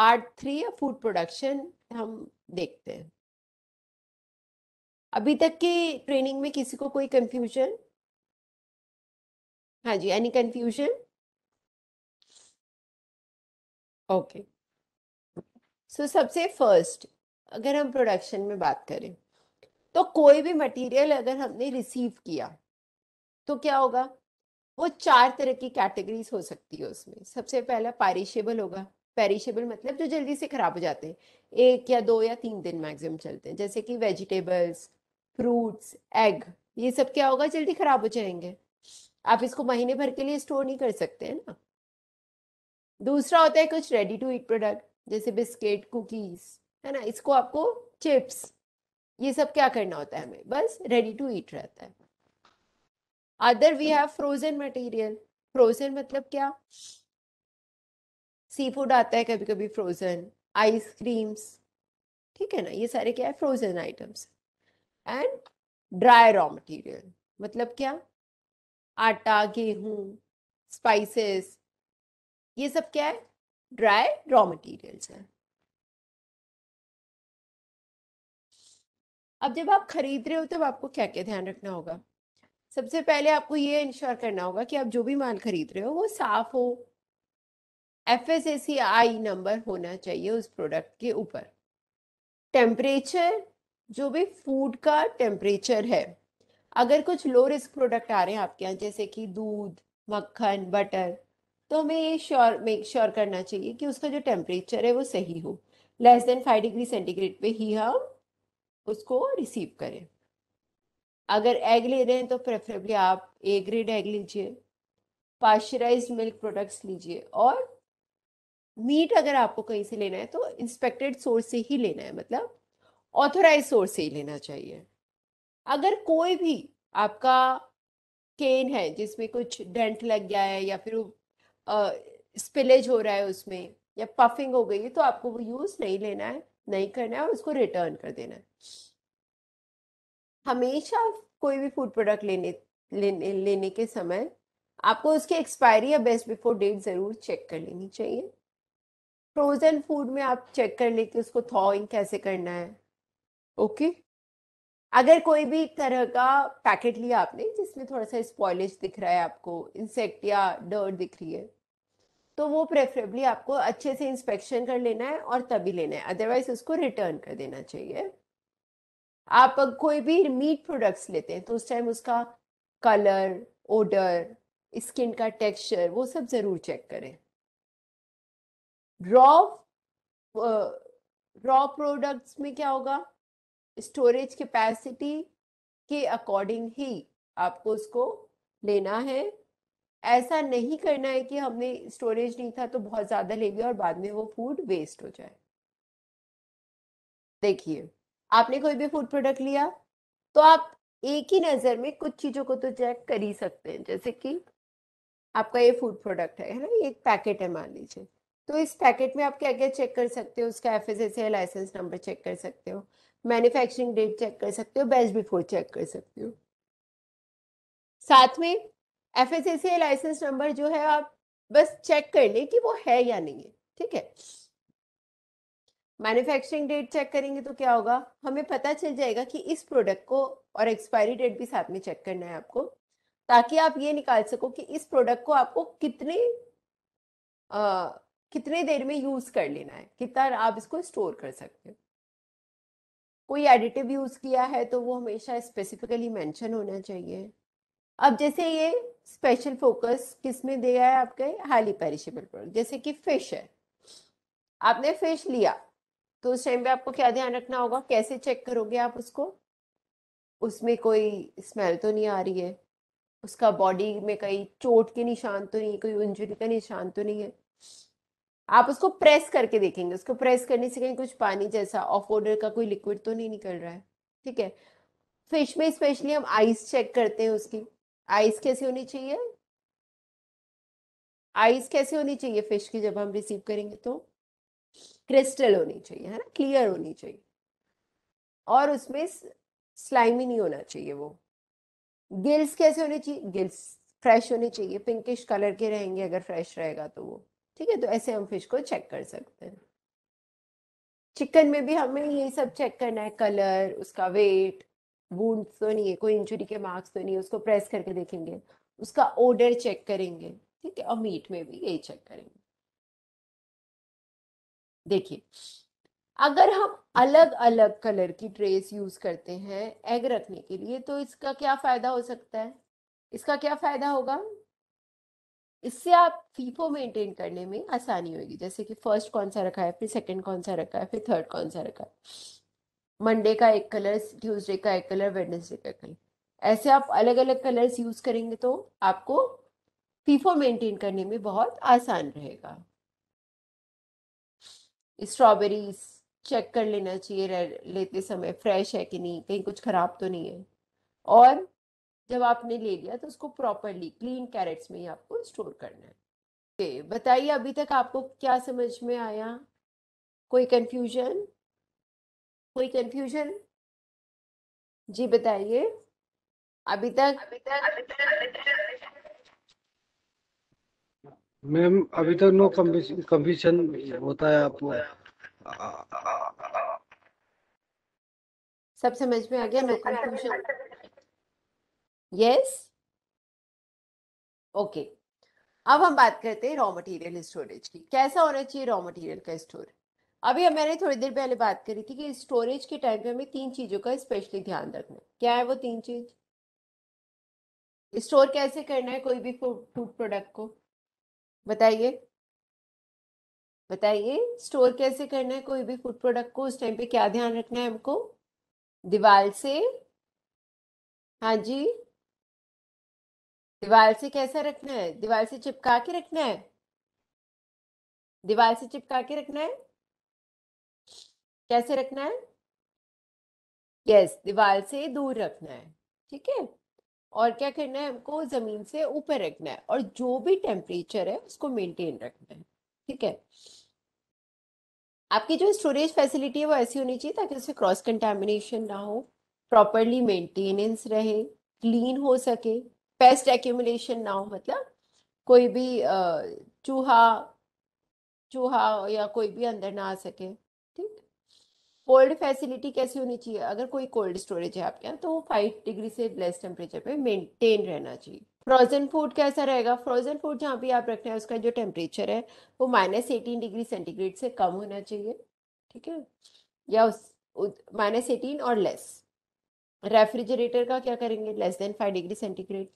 Part three या food production हम देखते हैं। अभी तक की ट्रेनिंग में किसी को कोई कंफ्यूजन हाँ जी एनी कंफ्यूजन ओके सो सबसे फ़र्स्ट अगर हम प्रोडक्शन में बात करें तो कोई भी मटेरियल अगर हमने रिसीव किया तो क्या होगा? वो चार तरह की कैटेगरीज हो सकती है उसमें। सबसे पहला पारिशेबल होगा। पेरिशेबल मतलब जो जल्दी से खराब हो जाते हैं। एक या दो या तीन दिन मैक्सिमम चलते हैं। जैसे कि वेजिटेबल्स फ्रूट्स एग ये सब क्या होगा? जल्दी खराब हो जाएँगे। आप इसको महीने भर के लिए स्टोर नहीं कर सकते, हैं ना? दूसरा होता है कुछ रेडी टू ईट प्रोडक्ट जैसे बिस्किट कुकीज है ना? इसको आपको चिप्स ये सब क्या करना होता है हमें? बस रेडी टू ईट रहता है। Other we have frozen material frozen मतलब क्या? सी फ़ूड आता है कभी कभी फ्रोजन आइसक्रीम्स ठीक है ना? ये सारे क्या है? Frozen items and dry raw material मतलब क्या? आटा, गेहूँ स्पाइसेस ये सब क्या है? ड्राई रॉ मटेरियल्स है। अब जब आप खरीद रहे हो, तब आपको क्या क्या ध्यान रखना होगा? सबसे पहले आपको ये इंश्योर करना होगा कि आप जो भी माल खरीद रहे हो, वो साफ़ हो F S S C I number होना चाहिए उस प्रोडक्ट के ऊपर। टेम्परेचर जो भी फ़ूड का टेम्परेचर है, अगर कुछ लो रिस्क प्रोडक्ट आ रहे हैं आपके यहाँ, जैसे कि दूध, मक्खन बटर तो हमें ये श्योर मेक श्योर करना चाहिए कि उसका जो टेम्परेचर है वो सही हो। Less than five degree centigrade पे ही हम उसको रिसीव करें। अगर एग ले रहे हैं तो प्रेफरेबली आप ए ग्रेड एग लीजिए पाश्चराइज मिल्क प्रोडक्ट्स लीजिए और मीट अगर आपको कहीं से लेना है तो इंस्पेक्टेड सोर्स से ही लेना है मतलब ऑथोराइज सोर्स से ही लेना चाहिए। अगर कोई भी आपका केन है, जिसमें कुछ डेंट लग गया है, या फिर स्पिलेज हो रहा है उसमें, या पफिंग हो गई है तो आपको वो यूज़ नहीं लेना है, नहीं करना है और उसको रिटर्न कर देना है। हमेशा कोई भी फ़ूड प्रोडक्ट लेने लेने लेने के समय आपको उसकी एक्सपायरी या बेस्ट बिफोर डेट ज़रूर चेक कर लेनी चाहिए। फ्रोज़न फ़ूड में आप चेक कर ले कि उसको थॉइंग कैसे करना है। ओके अगर कोई भी तरह का पैकेट लिया आपने, जिसमें थोड़ा सा स्पॉइलिश दिख रहा है आपको इंसेक्ट या डर्ट दिख रही है तो वो प्रेफरेबली आपको अच्छे से इंस्पेक्शन कर लेना है और तभी लेना है। अदरवाइज़ उसको रिटर्न कर देना चाहिए। आप कोई भी मीट प्रोडक्ट्स लेते हैं तो उस टाइम उसका कलर ओडर स्किन का टेक्सचर वो सब ज़रूर चेक करें। रॉ रॉ प्रोडक्ट्स में क्या होगा? स्टोरेज कैपेसिटी के अकॉर्डिंग ही आपको उसको लेना है। ऐसा नहीं करना है कि हमने स्टोरेज नहीं था तो बहुत ज़्यादा ले लिया और बाद में वो फ़ूड वेस्ट हो जाए। देखिए, आपने कोई भी फ़ूड प्रोडक्ट लिया तो आप एक ही नज़र में कुछ चीज़ों को तो चेक कर ही सकते हैं। जैसे कि आपका ये फ़ूड प्रोडक्ट है ना? एक पैकेट है मान लीजिए। तो इस पैकेट में आप क्या क्या चेक कर सकते हो? उसका F S S license number check कर सकते हो। मैन्युफैक्चरिंग डेट चेक कर सकते हो। बेस्ट बिफोर चेक कर सकते हो। साथ में F S S license number जो है आप बस चेक कर लें कि वो है या नहीं है। ठीक है? मैन्युफैक्चरिंग डेट चेक करेंगे तो क्या होगा? हमें पता चल जाएगा कि इस प्रोडक्ट को और एक्सपायरी डेट भी साथ में चेक करना है आपको, ताकि आप ये निकाल सको कि इस प्रोडक्ट को आपको कितने कितने देर में यूज़ कर लेना है, कितना आप इसको स्टोर कर सकते हो। कोई एडिटिव यूज़ किया है तो वो हमेशा स्पेसिफिकली मेंशन होना चाहिए। अब जैसे ये स्पेशल फोकस किसमें दिया है आपके? हाईली पेरिशेबल प्रोडक्ट जैसे कि फ़िश है। आपने फ़िश लिया तो उस टाइम पे आपको क्या ध्यान रखना होगा? कैसे चेक करोगे आप उसको? उसमें कोई स्मेल तो नहीं आ रही है? उसका बॉडी में कहीं चोट के निशान तो नहीं कोई इंजरी का निशान तो नहीं है? आप उसको प्रेस करके देखेंगे। उसको प्रेस करने से कहीं कुछ पानी जैसा ऑफ़ ऑर्डर का कोई लिक्विड तो नहीं निकल रहा है, ठीक है? फ़िश में स्पेशली हम आइस चेक करते हैं उसकी। आइस कैसी होनी चाहिए? आइस कैसे होनी चाहिए फ़िश की जब हम रिसीव करेंगे तो? क्रिस्टल होनी चाहिए, है ना? क्लियर होनी चाहिए। और उसमें स्लाइमी नहीं होना चाहिए वो। गिल्स कैसे होने चाहिए? गिल्स फ्रेश होने चाहिए। पिंकिश कलर के रहेंगे अगर फ्रेश रहेगा तो वो। ठीक है तो ऐसे हम फ़िश को चेक कर सकते हैं। चिकन में भी हमें ये सब चेक करना है कलर उसका वेट वूंड तो नहीं है, कोई इंजुरी के मार्क्स तो नहीं है, उसको प्रेस करके देखेंगे, उसका ओडर चेक करेंगे, ठीक है, और मीट में भी यही चेक करेंगे। देखिए, अगर हम अलग अलग कलर की ट्रेस यूज़ करते हैं एग रखने के लिए तो इसका क्या फ़ायदा हो सकता है? इसका क्या फ़ायदा होगा? इससे आप फीफो मेंटेन करने में आसानी होगी जैसे कि फ़र्स्ट कौन सा रखा है, फिर सेकंड कौन सा रखा है, फिर थर्ड कौन सा रखा है। मंडे का एक कलर ट्यूसडे का एक कलर वेडनेसडे का कलर ऐसे आप अलग अलग कलर्स यूज़ करेंगे तो आपको फीफो मेंटेन करने में बहुत आसान रहेगा। स्ट्रॉबेरीज चेक कर लेना चाहिए लेते समय फ्रेश है कि नहीं, कहीं कुछ खराब तो नहीं है। और जब आपने ले लिया तो उसको प्रॉपरली क्लीन कैरेट्स में ही आपको स्टोर करना है। okay, बताइए अभी तक आपको क्या समझ में आया? कोई कंफ्यूजन कोई कंफ्यूजन जी बताइए। अभी तक? अभी तक? मैम अभी तक नो कंफ्यूजन होता है आपको। सब समझ में आ गया? नो कंफ्यूजन यस ओके अब हम बात करते हैं रॉ मटेरियल स्टोरेज की। कैसा होना चाहिए रॉ मटेरियल का स्टोर अभी मैंने थोड़ी देर पहले बात करी थी कि स्टोरेज के टाइम पे हमें तीन चीज़ों का स्पेशली ध्यान रखना है। क्या है वो तीन चीज़? स्टोर कैसे करना है कोई भी फ़ूड प्रोडक्ट को? बताइए। बताइए स्टोर कैसे करना है कोई भी फ़ूड प्रोडक्ट को? उस टाइम पे क्या ध्यान रखना है हमको? दीवार से? हाँ जी? दीवार से कैसा रखना है? दीवार से चिपका के रखना है? दीवार से चिपका के रखना है? कैसे रखना है? यस दीवार से दूर रखना है, ठीक है? और क्या करना है? हमको ज़मीन से ऊपर रखना है और जो भी टेम्परेचर है, उसको मेंटेन रखना है, ठीक है? आपकी जो स्टोरेज फैसिलिटी है, वो ऐसी होनी चाहिए ताकि उससे क्रॉस कंटेमिनेशन ना हो प्रॉपरली मेंटेनेंस रहे क्लीन हो सके पेस्ट एक्यूमुलेशन ना हो मतलब कोई भी चूहा चूहा या कोई भी अंदर ना आ सके, ठीक? कोल्ड फैसिलिटी कैसी होनी चाहिए? अगर कोई कोल्ड स्टोरेज है आपके यहाँ तो वो फाइव डिग्री से लेस टेम्परेचर पे मेंटेन रहना चाहिए। फ्रोजन फ़ूड कैसा रहेगा? फ्रोजन फ़ूड जहाँ भी आप रख रहे हैं, उसका जो टेम्परेचर है, वो माइनस एटीन डिग्री सेंटीग्रेड से कम होना चाहिए, ठीक है? या उस माइनस एटीन और लेस रेफ्रिजरेटर का क्या करेंगे? Less than five degree centigrade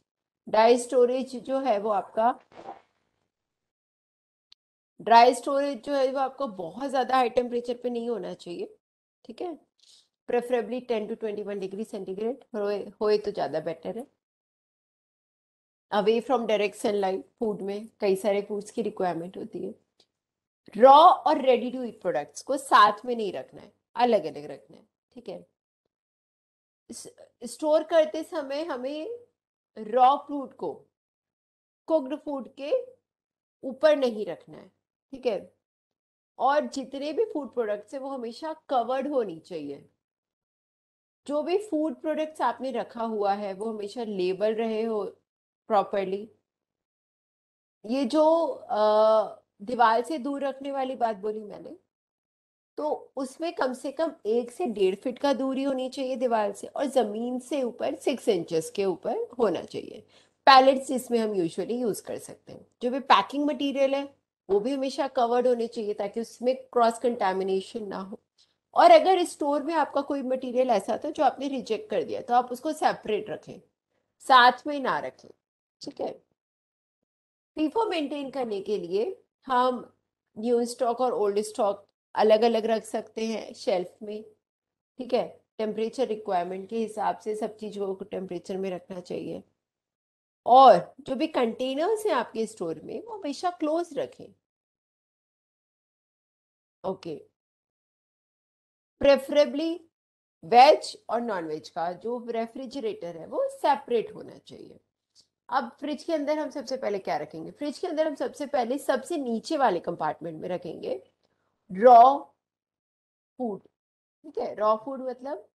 dry storage जो है वो आपका ड्राई स्टोरेज जो है वो आपको बहुत ज़्यादा हाई टेम्परेचर पे नहीं होना चाहिए, ठीक है? Preferably ten to twenty one degree centigrade होए तो ज़्यादा बेटर है। Away from direct sunlight food में कई सारे फूड्स की रिक्वायरमेंट होती है। रॉ और रेडी टू ईट प्रोडक्ट्स को साथ में नहीं रखना है अलग अलग रखना है, ठीक है? स्टोर करते समय हमें रॉ फ्रूट को कुक्ड फ़ूड के ऊपर नहीं रखना है, ठीक है? और जितने भी फ़ूड प्रोडक्ट्स है, वो हमेशा कवर्ड होनी चाहिए। जो भी फ़ूड प्रोडक्ट्स आपने रखा हुआ है, वो हमेशा लेबल रहे हो प्रॉपरली ये जो दीवार से दूर रखने वाली बात बोली मैंने तो उसमें कम से कम एक से डेढ़ फीट का दूरी होनी चाहिए दीवार से और ज़मीन से ऊपर सिक्स इंचेस के ऊपर होना चाहिए। पैलेट्स जिसमें हम यूजुअली यूज़ कर सकते हैं। जो भी पैकिंग मटेरियल है, वो भी हमेशा कवर्ड होने चाहिए ताकि उसमें क्रॉस कंटेमिनेशन ना हो। और अगर स्टोर में आपका कोई मटेरियल ऐसा था जो आपने रिजेक्ट कर दिया तो आप उसको सेपरेट रखें। साथ में ना रखें, ठीक है? फीफो मेंटेन करने के लिए हम न्यू स्टॉक और ओल्ड स्टॉक अलग अलग रख सकते हैं शेल्फ में, ठीक है? टेम्परेचर रिक्वायरमेंट के हिसाब से सब चीज़ों को टेम्परेचर में रखना चाहिए। और जो भी कंटेनर्स हैं आपके स्टोर में, वो हमेशा क्लोज रखें। ओके। प्रेफरेबली वेज और नॉन वेज का जो रेफ्रिजरेटर है, वो सेपरेट होना चाहिए। अब फ्रिज के अंदर हम सबसे पहले क्या रखेंगे? फ्रिज के अंदर हम सबसे पहले सबसे नीचे वाले कंपार्टमेंट में रखेंगे रॉ फ़ूड, ठीक है? रॉ फ़ूड मतलब?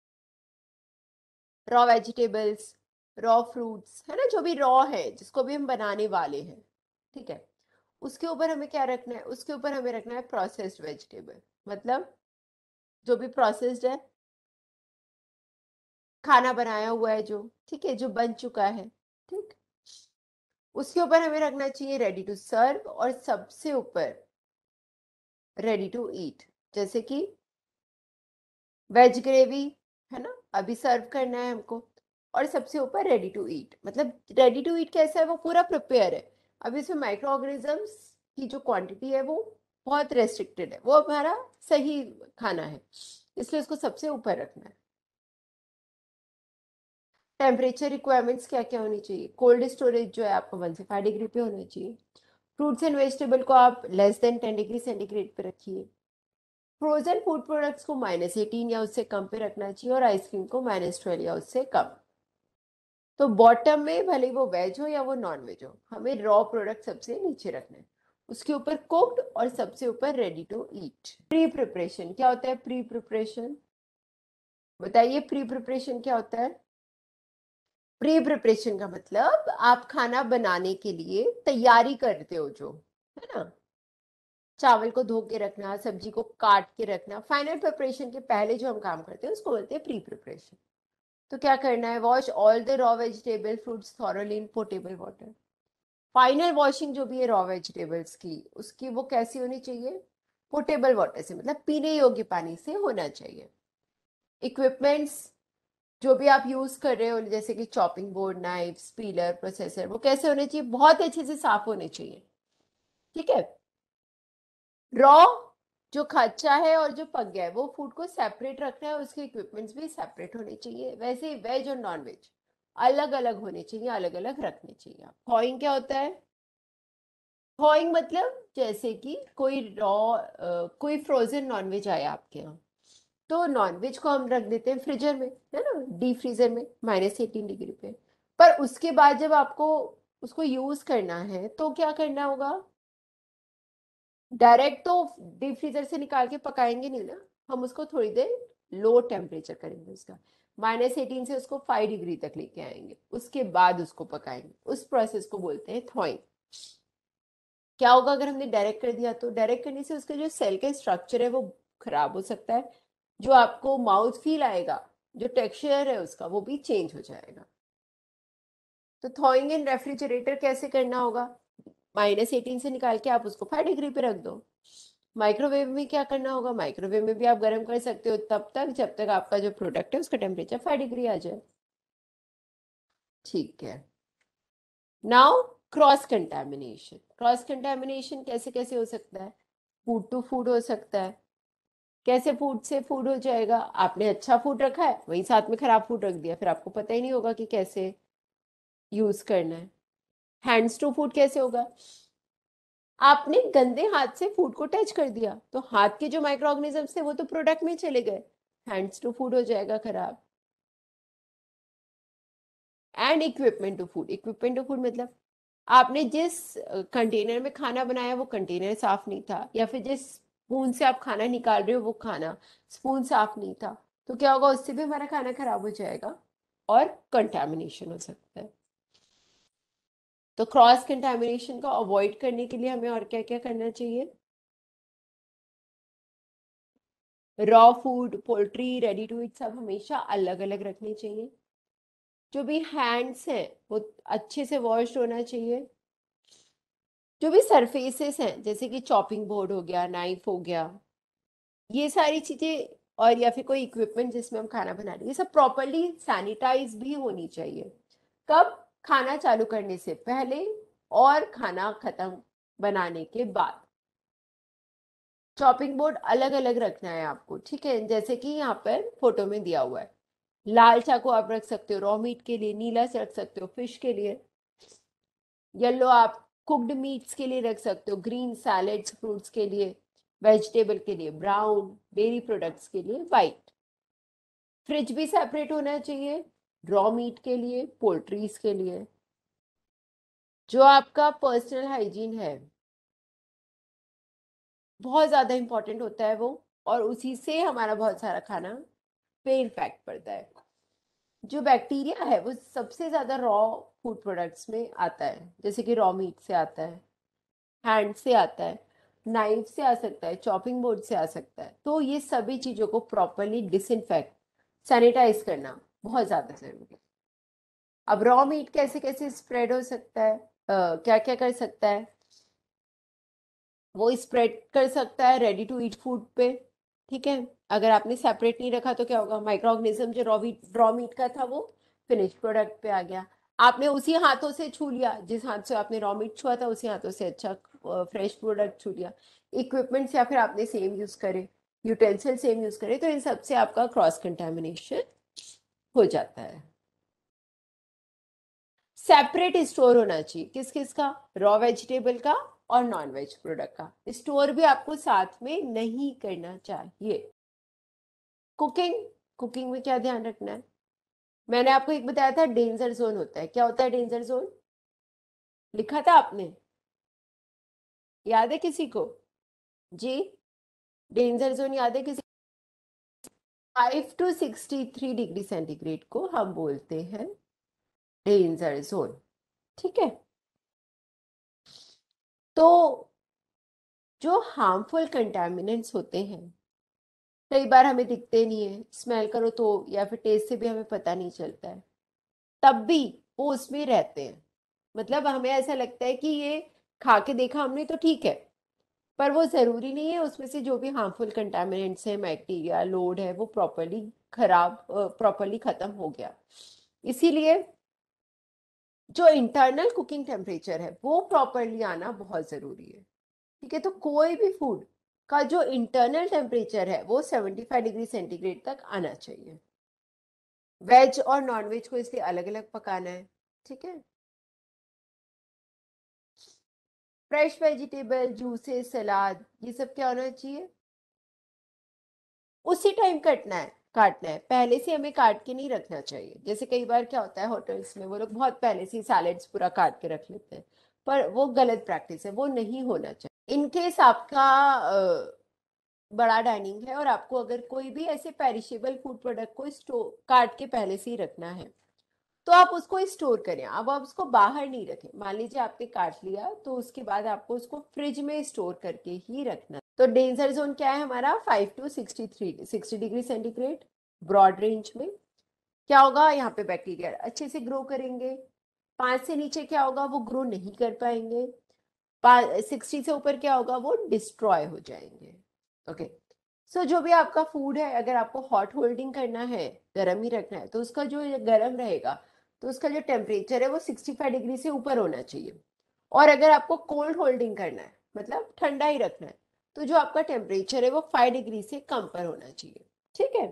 रॉ वेजिटेबल्स, रॉ फ्रूट्स, है ना? जो भी रॉ है, जिसको भी हम बनाने वाले हैं, ठीक है? उसके ऊपर हमें क्या रखना है? उसके ऊपर हमें रखना है प्रोसेस्ड वेजिटेबल मतलब जो भी प्रोसेस्ड है, खाना बनाया हुआ है जो, ठीक है? जो बन चुका है, ठीक? उसके ऊपर हमें रखना चाहिए रेडी टू सर्व और सबसे ऊपर रेडी टू ईट जैसे कि वेज ग्रेवी है ना? अभी सर्व करना है हमको। और सबसे ऊपर रेडी टू ईट मतलब रेडी टू ईट कैसा है? वो पूरा प्रिपेयर है। अभी इसमें माइक्रो ऑर्गेनिजम्स की जो क्वांटिटी है वो बहुत रेस्ट्रिक्टेड है। वो हमारा सही खाना है। इसलिए उसको सबसे ऊपर रखना है। टेम्परेचर रिक्वायरमेंट्स क्या क्या होनी चाहिए? कोल्ड स्टोरेज जो है आपको वन से फाइव डिग्री पे होना चाहिए। फ्रूट्स एंड वेजिटेबल को आप less than ten degree centigrade पे रखिए। फ्रोजन फ़ूड प्रोडक्ट्स को माइनस एटीन या उससे कम पे रखना चाहिए और आइसक्रीम को माइनस ट्वेल्व या उससे कम। तो बॉटम में भले वो वेज हो या वो नॉन वेज हो, हमें रॉ प्रोडक्ट सबसे नीचे रखना है। उसके ऊपर कुक्ड और सबसे ऊपर ready to eat pre preparation क्या होता है? प्री प्रिपरेशन बताइए प्री प्रिपरेशन क्या होता है? प्री प्रिपरेशन का मतलब आप खाना बनाने के लिए तैयारी करते हो जो, है ना? चावल को धो के रखना, सब्ज़ी को काट के रखना फाइनल प्रिपरेशन के पहले जो हम काम करते हैं, उसको बोलते हैं प्री प्रिपरेशन तो क्या करना है? Wash all the raw vegetable fruits thoroughly in portable water final washing जो भी है रॉ वेजिटेबल्स की, उसकी वो कैसी होनी चाहिए? पोर्टेबल वाटर से मतलब पीने योग्य पानी से होना चाहिए. इक्विपमेंट्स जो भी आप यूज़ कर रहे हो, जैसे कि chopping board knife peeler processor वो कैसे होने चाहिए? बहुत अच्छे से साफ़ होने चाहिए। ठीक है? रॉ जो खर्चा है और जो पक गया है, वो फ़ूड को सेपरेट रखना है उसके इक्विपमेंट्स भी सेपरेट होने चाहिए। वैसे ही वेज और नॉन वेज अलग अलग होने चाहिए अलग अलग रखने चाहिए। आप थॉइंग क्या होता है? थॉइंग मतलब जैसे कि कोई रॉ कोई फ्रोजन नॉन वेज आया आपके यहाँ। तो नॉनवेज को हम रख देते हैं फ्रीजर में, है ना? डीप फ्रीजर में माइनस एटीन डिग्री पे। पर उसके बाद जब आपको उसको यूज़ करना है तो क्या करना होगा? डायरेक्ट तो डीप फ्रीजर से निकाल के पकाएँगे नहीं ना? हम उसको थोड़ी देर लो टेम्परेचर करेंगे उसका। माइनस एटीन से उसको फाइव डिग्री तक लेके आएँगे। उसके बाद उसको पकाएँगे। उस प्रोसेस को बोलते हैं थॉइंग क्या होगा अगर हमने डायरेक्ट कर दिया? तो डायरेक्ट करने से उसका जो सेल का स्ट्रक्चर है, वो खराब हो सकता है। जो आपको माउथ फील आएगा, जो टेक्सचर है उसका, वो भी चेंज हो जाएगा। तो थॉइंग इन रेफ्रिजरेटर कैसे करना होगा? माइनस एटीन से निकाल के आप उसको फाइव डिग्री पे रख दो। माइक्रोवेव में क्या करना होगा? माइक्रोवेव में भी आप गर्म कर सकते हो, तब तक जब तक आपका जो प्रोडक्ट है, उसका टेम्परेचर फाइव डिग्री आ जाए। ठीक है। Now cross contamination cross contamination कैसे कैसे हो सकता है? फ़ूड टू फ़ूड हो सकता है। कैसे फ़ूड से फ़ूड हो जाएगा? आपने अच्छा फ़ूड रखा है, वहीं साथ में खराब फ़ूड रख दिया, फिर आपको पता ही नहीं होगा कि कैसे यूज़ करना है। हैंड्स टू फ़ूड कैसे होगा? आपने गंदे हाथ से फ़ूड को टच कर दिया तो हाथ के जो माइक्रो ऑर्गेनिजम्स थे वो तो प्रोडक्ट में चले गए। हैंड्स टू फ़ूड हो जाएगा खराब। And equipment to food equipment to food मतलब आपने जिस कंटेनर में खाना बनाया, वो कंटेनर साफ़ नहीं था, या फिर जिस स्पून से आप खाना निकाल रहे हो, वो खाना स्पून साफ़ नहीं था। तो क्या होगा, उससे भी हमारा खाना खराब हो जाएगा और कंटेमिनेशन हो सकता है। तो क्रॉस कंटेमिनेशन को अवॉइड करने के लिए हमें और क्या क्या करना चाहिए? Raw food poultry ready to eat सब हमेशा अलग अलग रखने चाहिए। जो भी हैंड्स हैं, वो अच्छे से वॉश होना चाहिए। जो भी सरफेसेस हैं, जैसे कि चॉपिंग बोर्ड हो गया नाइफ हो गया, ये सारी चीज़ें और या फिर कोई इक्विपमेंट जिसमें हम खाना बना रहे ये सब प्रॉपरली सैनिटाइज भी होनी चाहिए। कब? खाना चालू करने से पहले और खाना खत्म बनाने के बाद। चॉपिंग बोर्ड अलग अलग रखना है आपको, ठीक है? जैसे कि यहाँ पर फ़ोटो में दिया हुआ है। लाल चाकू आप रख सकते हो रॉ मीट के लिए, नीला से रख सकते हो फ़िश के लिए। येलो आप कुक्ड मीट्स के लिए रख सकते हो, ग्रीन सैलेड्स, फ्रूट्स के लिए, वेजिटेबल के लिए, ब्राउन डेयरी प्रोडक्ट्स के लिए वाइट फ्रिज भी सेपरेट होना चाहिए, रॉ मीट के लिए, पोल्ट्रीज के लिए। जो आपका पर्सनल हाइजीन है, बहुत ज़्यादा इम्पोर्टेंट होता है वो, और उसी से हमारा बहुत सारा खाना पे इम्पैक्ट पड़ता है। जो बैक्टीरिया है, वो सबसे ज़्यादा रॉ फ़ूड प्रोडक्ट्स में आता है। जैसे कि रॉ मीट से आता है हैंड से आता है नाइफ से आ सकता है चॉपिंग बोर्ड से आ सकता है। तो ये सभी चीज़ों को प्रॉपरली डिसइनफेक्ट सैनिटाइज करना बहुत ज़्यादा ज़रूरी है। अब रॉ मीट कैसे कैसे स्प्रेड हो सकता है क्या क्या कर सकता है? वो स्प्रेड कर सकता है रेडी टू ईट फ़ूड पे, ठीक है? अगर आपने सेपरेट नहीं रखा तो क्या होगा? माइक्रो ऑर्गेनिज्म जो रॉ रॉ मीट का था वो फिनिश प्रोडक्ट पे आ गया। आपने उसी हाथों से छू लिया, जिस हाथ से आपने रॉ मीट छुआ था, उसी हाथों से अच्छा फ्रेश प्रोडक्ट छू लिया। इक्विपमेंट्स या फिर आपने सेम यूज़ करे यूटेंसिल सेम यूज़ करे तो इन सबसे आपका क्रॉस कंटेमिनेशन हो जाता है। सेपरेट स्टोर होना चाहिए। किस किस का? रॉ वेजिटेबल का और नॉन वेज प्रोडक्ट का। स्टोर भी आपको साथ में नहीं करना चाहिए। कुकिंग कुकिंग में क्या ध्यान रखना है? मैंने आपको एक बताया था डेंजर जोन होता है। क्या होता है डेंजर जोन लिखा था आपने? याद है किसी को? जी? डेंजर जोन याद है किसी five to sixty three degree centigrade को हम बोलते हैं डेंजर जोन ठीक है? तो जो हार्मफुल कंटेमिनेंट्स होते हैं कई बार हमें दिखते नहीं है स्मेल करो तो या फिर टेस्ट से भी हमें पता नहीं चलता है। तब भी वो उसमें रहते हैं। मतलब हमें ऐसा लगता है कि ये खा के देखा हमने तो ठीक है, पर वो ज़रूरी नहीं है उसमें से जो भी हार्मफुल कंटामिनेंट्स है बैक्टीरिया लोड है, वो प्रॉपरली खराब प्रॉपरली ख़त्म हो गया। इसीलिए जो इंटरनल कुकिंग टेम्परेचर है, वो प्रॉपरली आना बहुत ज़रूरी है। ठीक है तो कोई भी फ़ूड का जो इंटरनल टेम्परेचर है, वो 75 डिग्री सेंटीग्रेड तक आना चाहिए। वेज और नॉन वेज को इसलिए अलग अलग पकाना है, ठीक है? फ्रेश वेजिटेबल जूसेस सलाद ये सब क्या होना चाहिए? उसी टाइम कटना है, काटना है। पहले से हमें काट के नहीं रखना चाहिए। जैसे कई बार क्या होता है होटल्स में, वो लोग बहुत पहले से सैलेड्स पूरा काट के रख लेते हैं, पर वो गलत प्रैक्टिस है, वो नहीं होना चाहिए। इनकेस आपका बड़ा डाइनिंग है और आपको अगर कोई भी ऐसे पेरिशेबल फ़ूड प्रोडक्ट को स्टोर काट के पहले से ही रखना है तो आप उसको स्टोर करें। अब आप उसको बाहर नहीं रखें। मान लीजिए आपने काट लिया तो उसके बाद आपको उसको फ्रिज में स्टोर करके ही रखना तो डेंजर जोन क्या है हमारा? Five to sixty three, sixty degree centigrade, broad range में। क्या होगा? यहाँ पे बैक्टीरिया अच्छे से ग्रो करेंगे। पाँच से नीचे क्या होगा? वो ग्रो नहीं कर पाएँगे। सिक्सटी से ऊपर क्या होगा? वो डिस्ट्रॉय हो जाएँगे। Okay okay. सो so, जो भी आपका फ़ूड है अगर आपको हॉट होल्डिंग करना है गर्म ही रखना है तो उसका जो गर्म रहेगा तो उसका जो टेम्परेचर है वो 65 डिग्री से ऊपर होना चाहिए। और अगर आपको कोल्ड होल्डिंग करना है मतलब ठंडा ही रखना है तो जो आपका टेम्परेचर है वो फाइव डिग्री से कम पर होना चाहिए। ठीक है?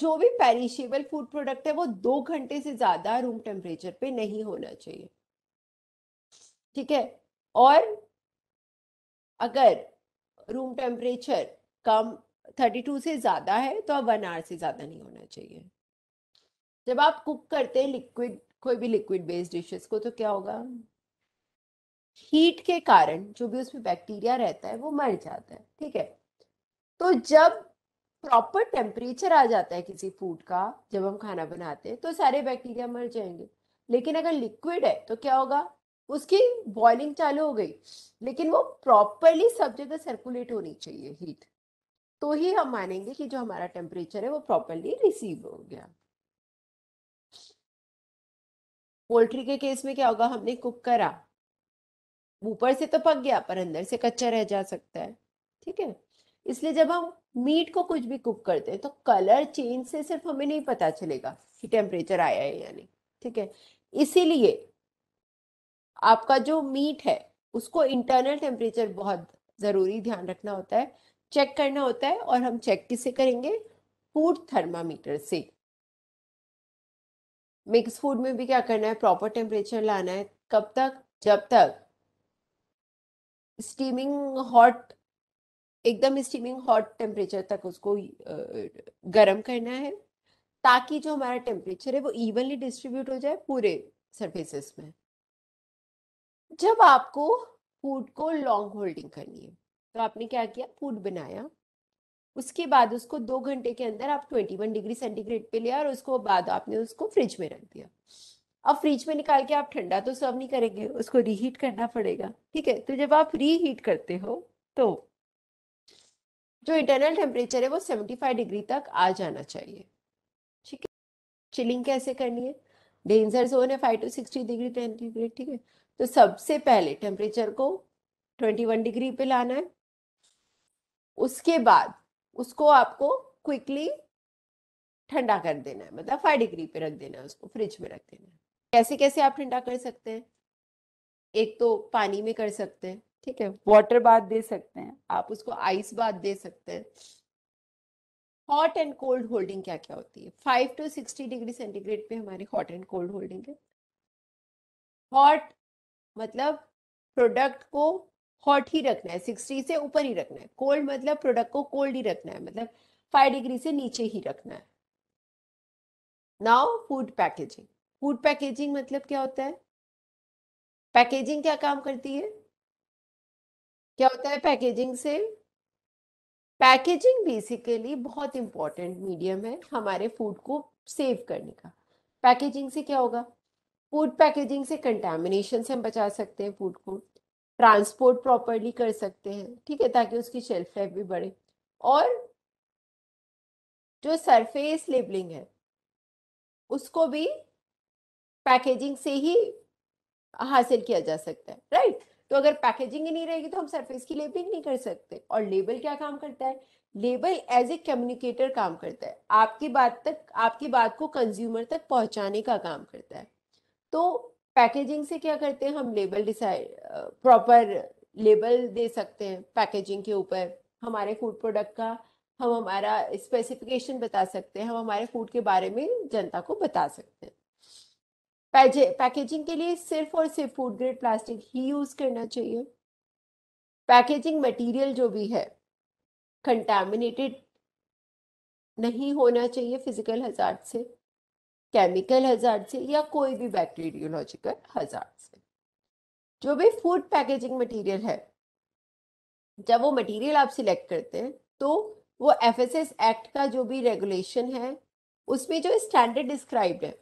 जो भी पेरिशेबल फ़ूड प्रोडक्ट है वो दो घंटे से ज़्यादा रूम टेम्परेचर पे नहीं होना चाहिए। ठीक है? और अगर रूम टेम्परेचर कम 32 से ज़्यादा है तो अब वन आवर से ज़्यादा नहीं होना चाहिए। जब आप कुक करते हैं लिक्विड कोई भी लिक्विड बेस्ड डिशेस को तो क्या होगा? हीट के कारण जो भी उसमें बैक्टीरिया रहता है, वो मर जाता है, ठीक है? तो जब प्रॉपर टेम्परेचर आ जाता है किसी फ़ूड का, जब हम खाना बनाते हैं तो सारे बैक्टीरिया मर जाएँगे। लेकिन अगर लिक्विड है तो क्या होगा? उसकी बॉइलिंग चालू हो गई, लेकिन वो प्रॉपरली सब जगह सर्कुलेट होनी चाहिए हीट तो ही हम मानेंगे कि जो हमारा टेम्परेचर है, वो प्रॉपरली रिसीव हो गया. पोल्ट्री के केस में क्या होगा? हमने कुक करा. ऊपर से तो पक गया, पर अंदर से कच्चा रह जा सकता है. ठीक है? इसलिए जब हम मीट को कुछ भी कुक करते हैं तो कलर चेंज से सिर्फ़ हमें नहीं पता चलेगा कि टेम्परेचर आया है या नहीं. ठीक है? इसीलिए आपका जो मीट है, उसको इंटरनल टेम्परेचर बहुत ज़रूरी ध्यान रखना होता है। चेक करना होता है और हम चेक किससे करेंगे? फ़ूड थर्मामीटर से। मिक्स फ़ूड में भी क्या करना है? प्रॉपर टेम्परेचर लाना है। कब तक? जब तक। स्टीमिंग हॉट एकदम स्टीमिंग हॉट टेम्परेचर तक उसको गर्म करना है। ताकि जो हमारा टेम्परेचर है, वो इवनली डिस्ट्रीब्यूट हो जाए पूरे सरफेसेस में। जब आपको फ़ूड को लॉन्ग होल्डिंग करनी है तो आपने क्या किया? फ़ूड बनाया। उसके बाद उसको दो घंटे के अंदर आप 21 डिग्री सेंटीग्रेड पे लिया और उसको बाद आपने उसको फ्रिज में रख दिया। अब फ्रिज में निकाल के आप ठंडा तो सर्व नहीं करेंगे, उसको रीहीट करना पड़ेगा, ठीक है? तो जब आप रीहीट करते हो तो जो इंटरनल टेम्परेचर है वो 75 डिग्री तक आ जाना चाहिए, ठीक है? चिलिंग कैसे करनी है? डेंजर जोन है five to sixty degree centigrade ठीक है? तो सबसे पहले टेम्परेचर को 21 डिग्री पे लाना है। उसके बाद उसको आपको क्विकली ठंडा कर देना है मतलब फाइव डिग्री पे रख देना है उसको फ्रिज में रख देना है। कैसे कैसे आप ठंडा कर सकते हैं? एक तो पानी में कर सकते हैं, ठीक है वाटर बाथ दे सकते हैं, आप उसको आइस बाथ दे सकते हैं। हॉट एंड कोल्ड होल्डिंग क्या क्या होती है? Five to sixty degree centigrade पे हमारी हॉट एंड कोल्ड होल्डिंग है। हॉट मतलब प्रोडक्ट को हॉट ही रखना है सिक्सटी से ऊपर ही रखना है। कोल्ड मतलब प्रोडक्ट को कोल्ड ही रखना है मतलब फाइव डिग्री से नीचे ही रखना है। Now food packaging food packaging मतलब क्या होता है? पैकेजिंग क्या काम करती है? क्या होता है पैकेजिंग से? पैकेजिंग बेसिकली बहुत इंपॉर्टेंट मीडियम है हमारे फ़ूड को सेव करने का। पैकेजिंग से क्या होगा? फ़ूड पैकेजिंग से कंटेमिनेशन से हम बचा सकते हैं फ़ूड को। ट्रांसपोर्ट प्रॉपरली कर सकते हैं, ठीक है, ताकि उसकी शेल्फ लाइफ भी बढ़े। और जो सरफेस लेबलिंग है, उसको भी पैकेजिंग से ही हासिल किया जा सकता है राइट तो अगर पैकेजिंग ही नहीं रहेगी तो हम सरफेस की लेबलिंग नहीं कर सकते। और लेबल क्या काम करता है? लेबल एज ए कम्युनिकेटर काम करता है। आपकी बात तक, आपकी बात को कंज्यूमर तक पहुँचाने का काम करता है। तो पैकेजिंग से क्या करते हैं? हम लेबल डिसाइड प्रॉपर लेबल दे सकते हैं पैकेजिंग के ऊपर। हमारे फ़ूड प्रोडक्ट का हम हमारा स्पेसिफिकेशन बता सकते हैं। हम हमारे फ़ूड के बारे में जनता को बता सकते हैं। पैकेजिंग के लिए सिर्फ़ और सिर्फ़ फ़ूड ग्रेड प्लास्टिक ही यूज़ करना चाहिए। पैकेजिंग मटेरियल जो भी है कंटामिनेटेड नहीं होना चाहिए फ़िज़िकल हज़ार से। केमिकल हजार्ड से या कोई भी बैक्टीरियोलॉजिकल हजार्ड से जो भी फ़ूड पैकेजिंग मटेरियल है, जब वो मटेरियल आप सिलेक्ट करते हैं तो वो एफ़ एक्ट का जो भी रेगुलेशन है, उसमें जो स्टैंडर्ड डिस्क्राइब्ड है,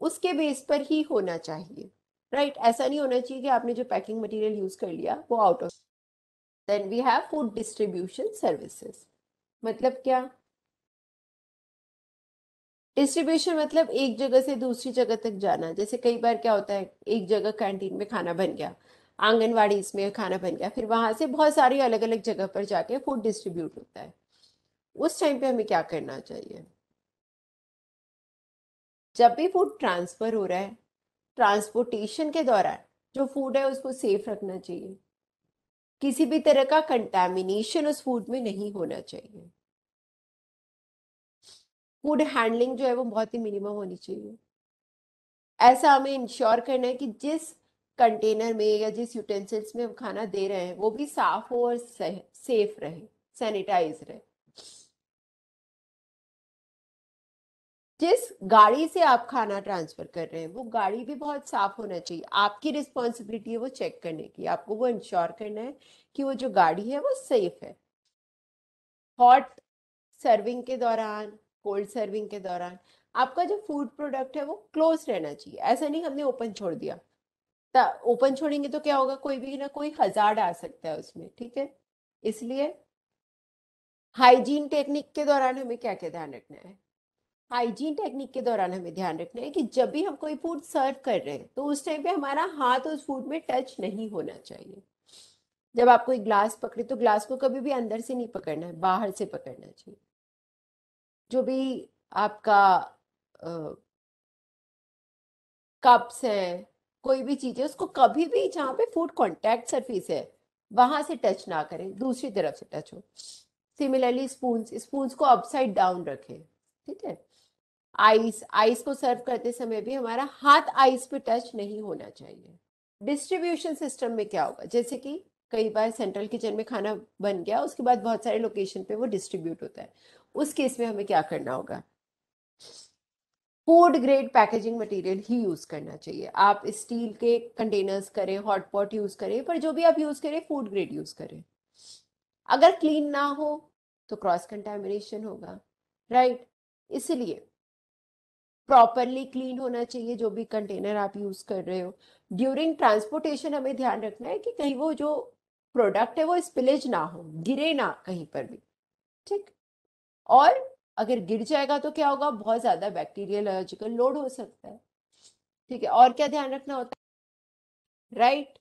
उसके बेस पर ही होना चाहिए। Right right? ऐसा नहीं होना चाहिए कि आपने जो पैकिंग मटेरियल यूज़ कर लिया, वो out of then we have food distribution services मतलब क्या? डिस्ट्रीब्यूशन मतलब एक जगह से दूसरी जगह तक जाना। जैसे कई बार क्या होता है, एक जगह कैंटीन में खाना बन गया, आंगनवाड़ी इसमें खाना बन गया, फिर वहाँ से बहुत सारी अलग अलग जगह पर जाके फ़ूड डिस्ट्रीब्यूट होता है। उस टाइम पे हमें क्या करना चाहिए? जब भी फ़ूड ट्रांसफ़र हो रहा है ट्रांसपोर्टेशन के दौरान जो फ़ूड है उसको सेफ़ रखना चाहिए। किसी भी तरह का कंटेमिनेशन उस फ़ूड में नहीं होना चाहिए। फ़ूड हैंडलिंग जो है वो बहुत ही मिनिमम होनी चाहिए। ऐसा हमें इंश्योर करना है कि जिस कंटेनर में या जिस यूटेंसिल्स में हम खाना दे रहे हैं, वो भी साफ़ हो और सेफ़ रहे, सैनिटाइज रहे। जिस गाड़ी से आप खाना ट्रांसफ़र कर रहे हैं, वो गाड़ी भी बहुत साफ़ होना चाहिए। आपकी रिस्पॉन्सिबिलिटी है वो चेक करने की। आपको वो इंश्योर करना है कि वो जो गाड़ी है वो सेफ़ है। हॉट सर्विंग के दौरान कोल्ड सर्विंग के दौरान, आपका जो फ़ूड प्रोडक्ट है वो क्लोज रहना चाहिए। ऐसा नहीं हमने ओपन छोड़ दिया। ओपन छोड़ेंगे तो क्या होगा? कोई भी ना कोई हज़ार आ सकता है उसमें, ठीक है? इसलिए हाइजीन टेक्निक के दौरान हमें क्या क्या ध्यान रखना है? हाइजीन टेक्निक के दौरान हमें ध्यान रखना है कि जब भी हम कोई फ़ूड सर्व कर रहे हैं तो उस टाइम पे हमारा हाथ उस फ़ूड में टच नहीं होना चाहिए। जब आप कोई ग्लास पकड़े तो ग्लास को कभी भी अंदर से नहीं पकड़ना है, बाहर से पकड़ना चाहिए। जो भी आपका कप्स है, कोई भी चीज़ है, उसको कभी भी जहाँ पे फ़ूड कांटेक्ट सरफेस है, वहाँ से टच ना करें, दूसरी तरफ़ से टच हो। सिमिलरली स्पून स्पून को अपसाइड डाउन रखें, ठीक है? आइस आइस को सर्व करते समय भी हमारा हाथ आइस पे टच नहीं होना चाहिए। डिस्ट्रीब्यूशन सिस्टम में क्या होगा? जैसे कि कई बार सेंट्रल किचन में खाना बन गया, उसके बाद बहुत सारे लोकेशन पे वो डिस्ट्रीब्यूट होता है। उस केस में हमें क्या करना होगा? फ़ूड ग्रेड पैकेजिंग मटेरियल ही यूज़ करना चाहिए। आप स्टील के कंटेनर्स करें हॉट पॉट यूज़ करें, पर जो भी आप यूज़ करें फ़ूड ग्रेड यूज़ करें। अगर क्लीन ना हो तो क्रॉस कंटेमिनेशन होगा राइट इसलिए प्रॉपरली क्लीन होना चाहिए, जो भी कंटेनर आप यूज़ कर रहे हो। ड्यूरिंग ट्रांसपोर्टेशन हमें ध्यान रखना है कि कहीं वो जो प्रोडक्ट है, वो स्पिलेज ना हो, गिरे ना कहीं पर भी, ठीक? और अगर गिर जाएगा तो क्या होगा? बहुत ज़्यादा बैक्टीरियोलॉजिकल लोड हो सकता है। ठीक है, और क्या ध्यान रखना होता है? राइट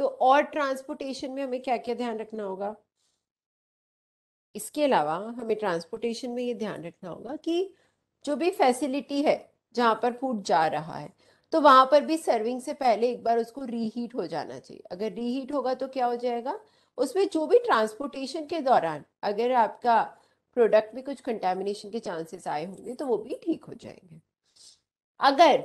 तो और ट्रांसपोर्टेशन में हमें क्या क्या ध्यान रखना होगा? इसके अलावा हमें ट्रांसपोर्टेशन में ये ध्यान रखना होगा कि जो भी फैसिलिटी है, जहाँ पर फ़ूड जा रहा है तो वहाँ पर भी सर्विंग से पहले एक बार उसको रीहीट हो जाना चाहिए। अगर रीहीट होगा तो क्या हो जाएगा? उसमें जो भी ट्रांसपोर्टेशन के दौरान अगर आपका प्रोडक्ट में कुछ कंटेमिनेशन के चांसेस आए होंगे तो वो भी ठीक हो जाएँगे। अगर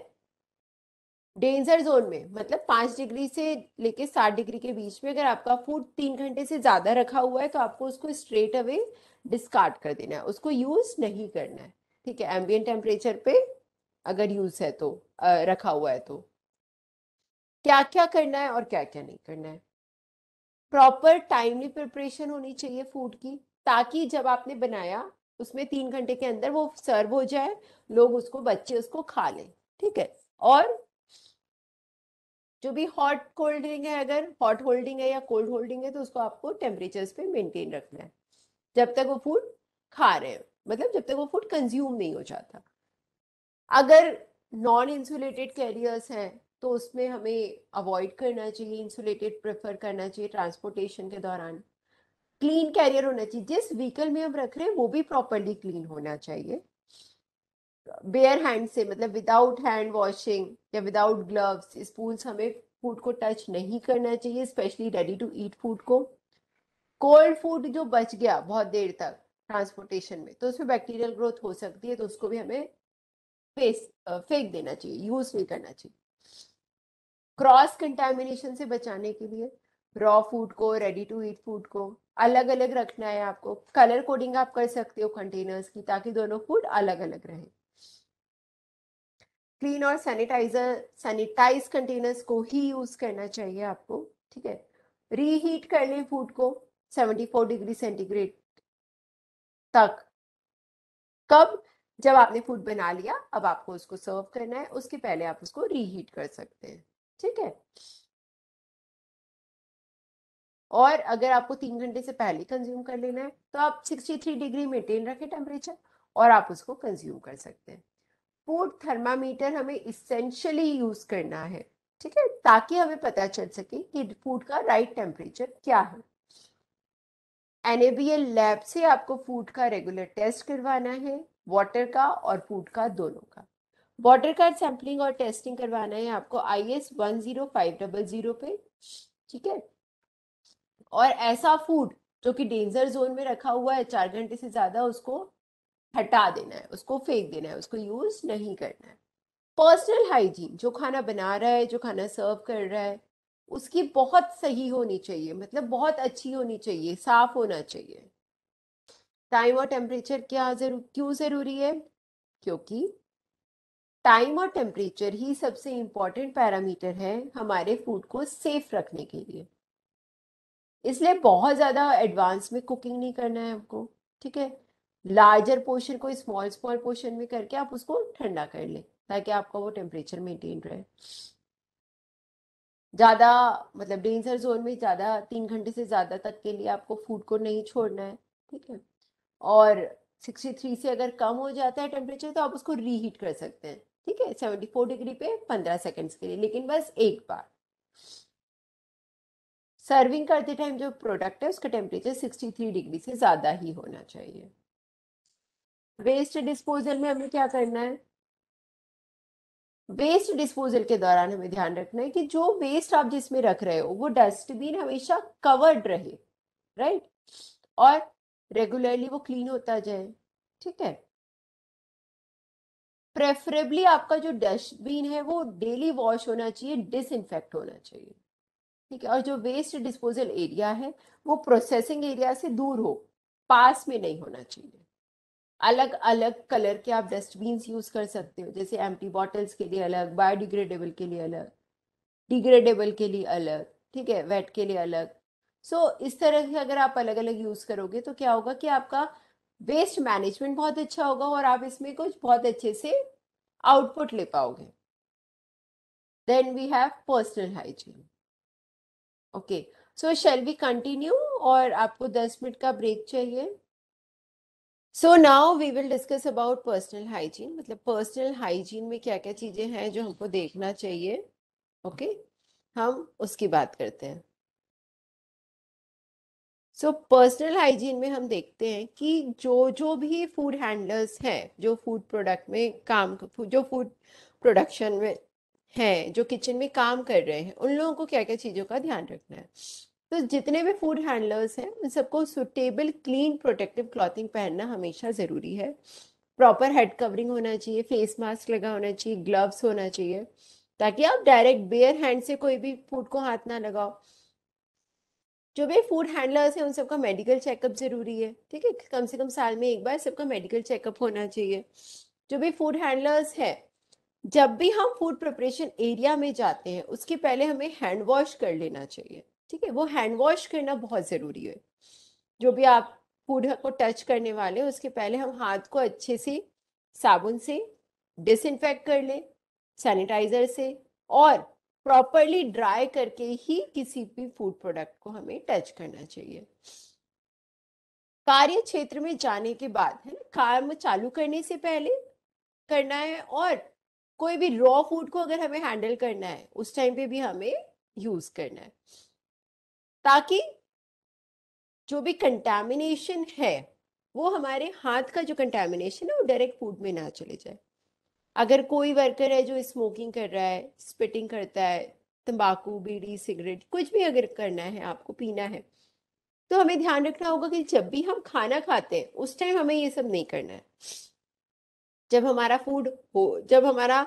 डेंजर जोन में मतलब पाँच डिग्री से लेके साठ डिग्री के बीच में अगर आपका फ़ूड तीन घंटे से ज़्यादा रखा हुआ है तो आपको उसको स्ट्रेट अवे डिस्कार्ड कर देना है। उसको यूज़ नहीं करना है ठीक है? एम्बियन टेम्परेचर पे अगर यूज़ है तो आ, रखा हुआ है तो। क्या क्या करना है और क्या क्या नहीं करना है। प्रॉपर टाइमली प्रिपरेशन होनी चाहिए फ़ूड की। ताकि जब आपने बनाया, उसमें तीन घंटे के अंदर वो सर्व हो जाए, लोग उसको, बच्चे उसको खा लें, ठीक है? और जो भी हॉट कोल्डिंग है, अगर हॉट होल्डिंग है या कोल्ड होल्डिंग है तो उसको आपको टेम्परेचर पे मेंटेन रखना है। जब तक वो फ़ूड खा रहे हैं मतलब जब तक वो फ़ूड कंज्यूम नहीं हो जाता। अगर नॉन इंसुलेटेड कैरियर्स हैं तो उसमें हमें अवॉइड करना चाहिए इंसुलेटेड प्रेफर करना चाहिए ट्रांसपोर्टेशन के दौरान। क्लीन कैरियर होना चाहिए। जिस व्हीकल में हम रख रहे हैं, वो भी प्रॉपरली क्लीन होना चाहिए। बेयर हैंड से मतलब विदाउट हैंड वॉशिंग या विदाउट ग्लव्स स्पूल्स हमें फ़ूड को टच नहीं करना चाहिए, specially ready to eat food को। कोल्ड फ़ूड जो बच गया बहुत देर तक ट्रांसपोर्टेशन में तो उसमें बैक्टीरियल ग्रोथ हो सकती है तो उसको भी हमें फेस फेंक देना चाहिए, यूज़ नहीं करना चाहिए। क्रॉस कंटेमिनेशन से बचाने के लिए, रॉ फ़ूड को, रेडी टू ईट फ़ूड को अलग अलग रखना है आपको। कलर कोडिंग आप कर सकते हो कंटेनर्स की, ताकि दोनों फ़ूड अलग अलग रहे। क्लीन और सैनिटाइजर सैनिटाइज कंटेनर्स को ही यूज़ करना चाहिए आपको, ठीक है? रीहीट कर लें फ़ूड को 74 डिग्री सेंटीग्रेड तक। कब? जब आपने फ़ूड बना लिया, अब आपको उसको सर्व करना है, उसके पहले आप उसको रीहीट कर सकते हैं, ठीक है? और अगर आपको तीन घंटे से पहले कंज्यूम कर लेना है तो आप 63 डिग्री मेंटेन रखें टेम्परेचर और आप उसको कंज्यूम कर सकते हैं। फ़ूड थर्मामीटर हमें इसेंशियली यूज़ करना है, ठीक है? ताकि हमें पता चल सके कि फ़ूड का राइट टेम्परेचर क्या है। एनएबीएल लैब से आपको फ़ूड का रेगुलर टेस्ट करवाना है वाटर का और फ़ूड का दोनों का। वाटर का सैंपलिंग और टेस्टिंग करवाना है आपको I S one zero five double zero पे, ठीक है? और ऐसा फ़ूड जो कि डेंजर जोन में रखा हुआ है, चार घंटे से ज़्यादा उसको हटा देना है, उसको फेंक देना है, उसको यूज़ नहीं करना है। पर्सनल हाइजीन जो खाना बना रहा है, जो खाना सर्व कर रहा है, उसकी बहुत सही होनी चाहिए मतलब बहुत अच्छी होनी चाहिए, साफ़ होना चाहिए। टाइम और टेम्परेचर क्या ज़रूर क्यों ज़रूरी है? क्योंकि टाइम और टेम्परेचर ही सबसे इम्पोर्टेंट पैरामीटर है हमारे फ़ूड को सेफ़ रखने के लिए। इसलिए बहुत ज़्यादा एडवांस में कुकिंग नहीं करना है आपको, ठीक है? लार्जर पोर्शन को स्मॉल स्मॉल पोर्शन में करके आप उसको ठंडा कर लें, ताकि आपका वो टेम्परेचर मेंटेन रहे। ज़्यादा मतलब डेंजर जोन में ज़्यादा, तीन घंटे से ज़्यादा तक के लिए आपको फ़ूड को नहीं छोड़ना है, ठीक है? और 63 से अगर कम हो जाता है टेम्परेचर तो आप उसको रीहीट कर सकते हैं, ठीक है? 74 डिग्री पे 15 सेकंड्स के लिए, लेकिन बस एक बार। सर्विंग करते टाइम जो प्रोडक्ट है, उसका टेम्परेचर 63 डिग्री से ज़्यादा ही होना चाहिए। वेस्ट डिस्पोजल में हमें क्या करना है? वेस्ट डिस्पोजल के दौरान हमें ध्यान रखना है कि जो वेस्ट आप जिसमें रख रहे हो, वो डस्टबिन हमेशा कवर्ड रहे राइट और रेगुलरली वो क्लीन होता जाए, ठीक है? प्रेफरेबली आपका जो डस्टबिन है, वो डेली वॉश होना चाहिए डिसइंफेक्ट होना चाहिए। ठीक है और जो वेस्ट डिस्पोजल एरिया है वो प्रोसेसिंग एरिया से दूर हो पास में नहीं होना चाहिए। अलग अलग कलर के आप डस्टबिन यूज़ कर सकते हो जैसे एम्प्टी बॉटल्स के लिए अलग बायोडिग्रेडेबल के लिए अलग डिग्रेडेबल के लिए अलग ठीक है वेट के लिए अलग। सो so, इस तरह से अगर आप अलग अलग यूज़ करोगे तो क्या होगा कि आपका वेस्ट मैनेजमेंट बहुत अच्छा होगा और आप इसमें कुछ बहुत अच्छे से आउटपुट ले पाओगे। Then we have personal hygiene okay so shall we continue और आपको 10 मिनट का ब्रेक चाहिए? So now we will discuss about personal hygiene मतलब पर्सनल हाइजीन में क्या क्या चीज़ें हैं जो हमको देखना चाहिए? Okay okay? हम उसकी बात करते हैं. सो पर्सनल हाइजीन में हम देखते हैं कि जो जो भी फ़ूड हैंडलर्स हैं, जो फ़ूड प्रोडक्ट में काम, जो फ़ूड प्रोडक्शन में हैं, जो किचन में काम कर रहे हैं, उन लोगों को क्या क्या चीज़ों का ध्यान रखना है? तो जितने भी फ़ूड हैंडलर्स हैं, उन सबको सुटेबल क्लीन प्रोटेक्टिव क्लॉथिंग पहनना हमेशा ज़रूरी है। प्रॉपर हेड कवरिंग होना चाहिए फेस मास्क लगा होना चाहिए ग्लव्स होना चाहिए, ताकि आप डायरेक्ट बेयर हैंड से कोई भी फ़ूड को हाथ ना लगाओ। जो भी फ़ूड हैंडलर्स हैं, उन सबका मेडिकल चेकअप ज़रूरी है, ठीक है? कम से कम साल में एक बार सबका मेडिकल चेकअप होना चाहिए। जो भी फ़ूड हैंडलर्स है जब भी हम फ़ूड प्रिपरेशन एरिया में जाते हैं, उसके पहले हमें हैंड वॉश कर लेना चाहिए। ठीक है? वो हैंड वॉश करना बहुत ज़रूरी है। जो भी आप फ़ूड को टच करने वाले हैं, उसके पहले हम हाथ को अच्छे से साबुन से डिसइनफेक्ट कर लें सैनिटाइज़र से और प्रॉपरली ड्राई करके ही किसी भी फ़ूड प्रोडक्ट को हमें टच करना चाहिए। कार्य क्षेत्र में जाने के बाद, है ना? काम चालू करने से पहले करना है और कोई भी रॉ फ़ूड को अगर हमें हैंडल करना है, उस टाइम पे भी हमें यूज़ करना है। ताकि जो भी कंटेमिनेशन है, वो हमारे हाथ का जो कंटेमिनेशन है, वो डायरेक्ट फ़ूड में ना चले जाए। अगर कोई वर्कर है जो स्मोकिंग कर रहा है स्पिटिंग करता है, तंबाकू, बीड़ी सिगरेट कुछ भी अगर करना है, आपको पीना है तो हमें ध्यान रखना होगा कि जब भी हम खाना खाते हैं, उस टाइम हमें ये सब नहीं करना है। जब हमारा फ़ूड हो, जब हमारा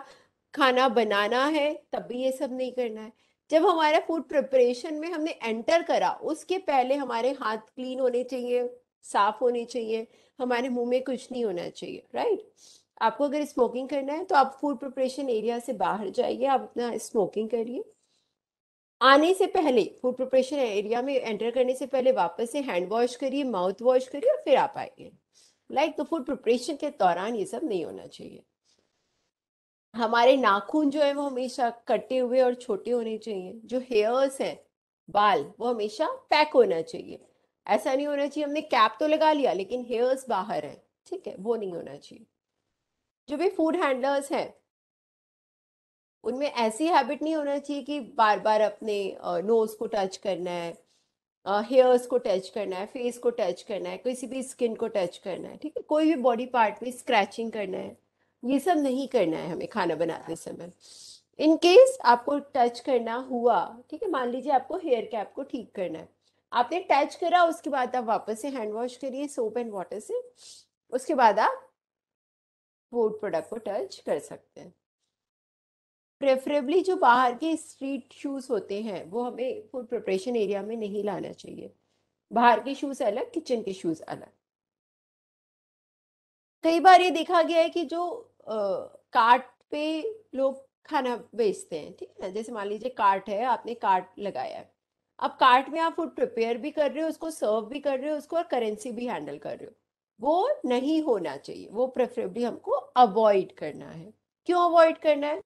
खाना बनाना है, तब भी ये सब नहीं करना है। जब हमारा फ़ूड प्रिपरेशन में हमने एंटर करा, उसके पहले हमारे हाथ क्लीन होने चाहिए, साफ़ होने चाहिए, हमारे मुँह में कुछ नहीं होना चाहिए राइट आपको अगर स्मोकिंग करना है तो आप फ़ूड प्रिपरेशन एरिया से बाहर जाइए, आप अपना स्मोकिंग करिए। आने से पहले फ़ूड प्रिपरेशन एरिया में एंटर करने से पहले वापस से हैंड वॉश करिए माउथ वॉश करिए और फिर आप आइए। लाइक तो फ़ूड प्रिपरेशन के दौरान ये सब नहीं होना चाहिए। हमारे नाखून जो है, वो हमेशा कटे हुए और छोटे होने चाहिए। जो हेयर्स हैं, बाल, वो हमेशा पैक होना चाहिए। ऐसा नहीं होना चाहिए, हमने कैप तो लगा लिया, लेकिन हेयर्स बाहर हैं। ठीक है, वो नहीं होना चाहिए। जो भी फ़ूड हैंडलर्स हैं, उनमें ऐसी हैबिट नहीं होना चाहिए कि बार बार अपने नोज़ को टच करना है। हेयर्स को टच करना है फेस को टच करना है, किसी भी स्किन को टच करना है, ठीक है? कोई भी बॉडी पार्ट में स्क्रैचिंग करना है, ये सब नहीं करना है हमें खाना बनाते समय। इन केस आपको टच करना हुआ, ठीक है? मान लीजिए आपको हेयर कैप को ठीक करना है। आपने टच करा, उसके बाद आप वापस से हैंड वॉश करिए सोप एंड वाटर से, उसके बाद आप फ़ूड प्रोडक्ट को टच कर सकते हैं। प्रेफरेबली जो बाहर के स्ट्रीट शूज़ होते हैं वो हमें फ़ूड प्रिपरेशन एरिया में नहीं लाना चाहिए। बाहर के शूज़ अलग किचन के शूज़ अलग। कई बार ये देखा गया है कि जो आ, कार्ट पे लोग खाना बेचते हैं ठीक है जैसे मान लीजिए कार्ट है आपने कार्ट लगाया है। अब कार्ट में आप फ़ूड प्रिपेयर भी कर रहे हो उसको सर्व भी कर रहे हो उसको और करेंसी भी हैंडल कर रहे हो। वो नहीं होना चाहिए वो प्रेफरेबली हमको अवॉइड करना है। क्यों अवॉइड करना है?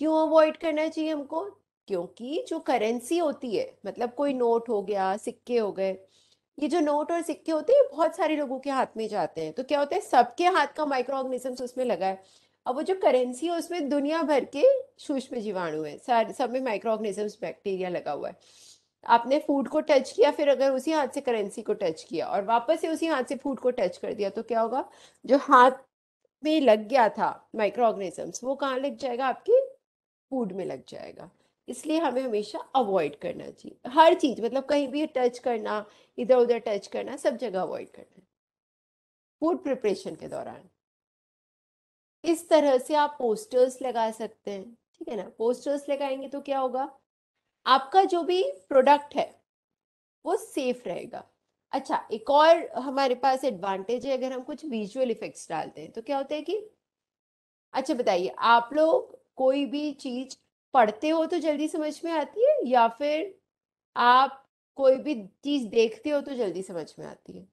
क्यों अवॉइड करना चाहिए हमको? क्योंकि जो करेंसी होती है मतलब कोई नोट हो गया सिक्के हो गए ये जो नोट और सिक्के होते हैं बहुत सारे लोगों के हाथ में जाते हैं। तो क्या होता है सबके हाथ का माइक्रो ऑर्गेनिज्म उसमें लगा है। अब वो जो करेंसी है उसमें दुनिया भर के सूक्ष्म जीवाणु है। सारे सब में माइक्रो ऑर्गेनिजम्स बैक्टीरिया लगा हुआ है। आपने फ़ूड को टच किया फिर अगर उसी हाथ से करेंसी को टच किया और वापस से उसी हाथ से फ़ूड को टच कर दिया तो क्या होगा? जो हाथ में लग गया था माइक्रो ऑर्गेनिजम्स वो कहाँ लग जाएगा आपके फ़ूड में लग जाएगा। इसलिए हमें हमेशा अवॉइड करना चाहिए। हर चीज़ मतलब कहीं भी टच करना इधर उधर टच करना, सब जगह अवॉइड करना। फ़ूड प्रिपरेशन के दौरान। इस तरह से आप पोस्टर्स लगा सकते हैं, ठीक है ना? पोस्टर्स लगाएँगे तो क्या होगा? आपका जो भी प्रोडक्ट है, वो सेफ़ रहेगा। अच्छा एक और हमारे पास एडवांटेज है, अगर हम कुछ विजुअल इफेक्ट्स डालते हैं तो क्या होता है कि अच्छा बताइए, आप लोग कोई भी चीज़ पढ़ते हो तो जल्दी समझ में आती है या फिर आप कोई भी चीज़ देखते हो तो जल्दी समझ में आती है?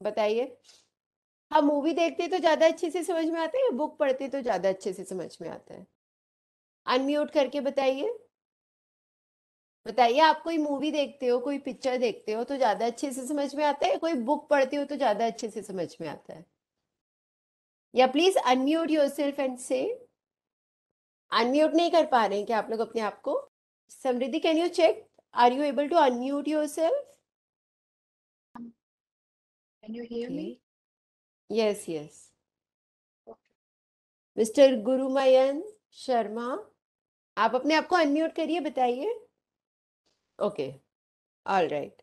बताइए। हम मूवी देखते तो ज़्यादा अच्छे से समझ में आता है या बुक पढ़ते तो ज़्यादा अच्छे से समझ में आता है? अनम्यूट करके बताइए। बताइए, आप कोई मूवी देखते हो, कोई पिक्चर देखते हो तो ज़्यादा अच्छे से समझ में आता है कोई बुक पढ़ते हो तो ज़्यादा अच्छे से समझ में आता है? या please unmute yourself and से अनम्यूट नहीं कर पा रहे हैं क्या आप लोग अपने आप को? Samriddhi can you check are you able to unmute yourself Can you hear me? Yes yes mister Gurumayan Sharma आप अपने आप को अनम्यूट करिए बताइए। Okay all right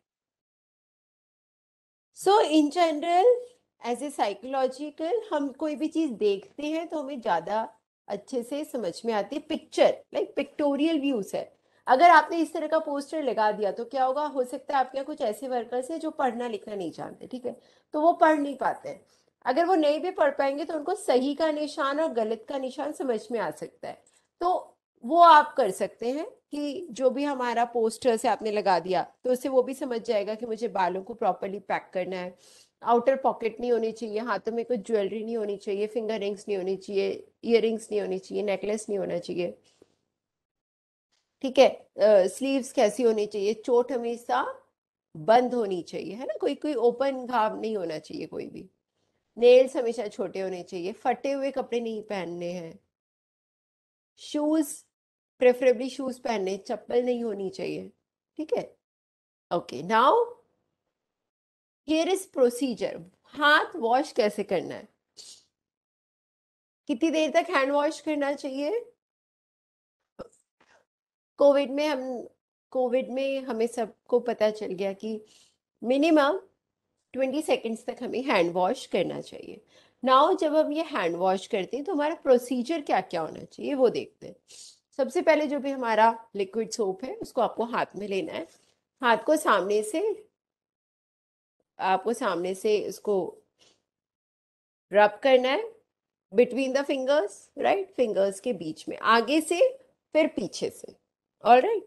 so in general as a psychological हम कोई भी चीज़ देखते हैं तो हमें ज़्यादा अच्छे से समझ में आती है। पिक्चर लाइक पिक्टोरियल व्यूज़ है। अगर आपने इस तरह का पोस्टर लगा दिया तो क्या होगा? हो सकता है आपके यहाँ कुछ ऐसे वर्कर्स हैं जो पढ़ना लिखना नहीं जानते, ठीक है? तो वो पढ़ नहीं पाते हैं। अगर वो नहीं भी पढ़ पाएँगे तो उनको सही का निशान और गलत का निशान समझ में आ सकता है। तो वो आप कर सकते हैं कि जो भी हमारा पोस्टर से आपने लगा दिया तो उससे वो भी समझ जाएगा कि मुझे बालों को प्रॉपरली पैक करना है। आउटर पॉकेट नहीं होनी चाहिए, हाथों में कुछ ज्वेलरी नहीं होनी चाहिए फिंगर रिंग्स नहीं होनी चाहिए इयर नहीं होनी चाहिए नेकलेस नहीं होना चाहिए। ठीक है स्लीव्स कैसी होनी चाहिए? चोट हमेशा बंद होनी चाहिए, है ना? कोई कोई ओपन घाव नहीं होना चाहिए कोई भी। नेल्स हमेशा छोटे होने चाहिए, फटे हुए कपड़े नहीं पहनने हैं। शूज़ प्रेफरेबली शूज़ पहनने, चप्पल नहीं होनी चाहिए। ठीक है? Okay now here is procedure हाथ वॉश कैसे करना है? कितनी देर तक हैंड वॉश करना चाहिए? कोविड में हम कोविड में हमें सबको पता चल गया कि मिनिमम ट्वेंटी सेकेंड्स तक हमें हैंड वॉश करना चाहिए। नाउ जब हम ये हैंड वॉश करते हैं तो हमारा प्रोसीजर क्या क्या होना चाहिए वो देखते हैं। सबसे पहले जो भी हमारा लिक्विड सोप है, उसको आपको हाथ में लेना है। हाथ को सामने से आपको सामने से इसको रब करना है between the fingers right fingers के बीच में, आगे से, फिर पीछे से ऑल राइट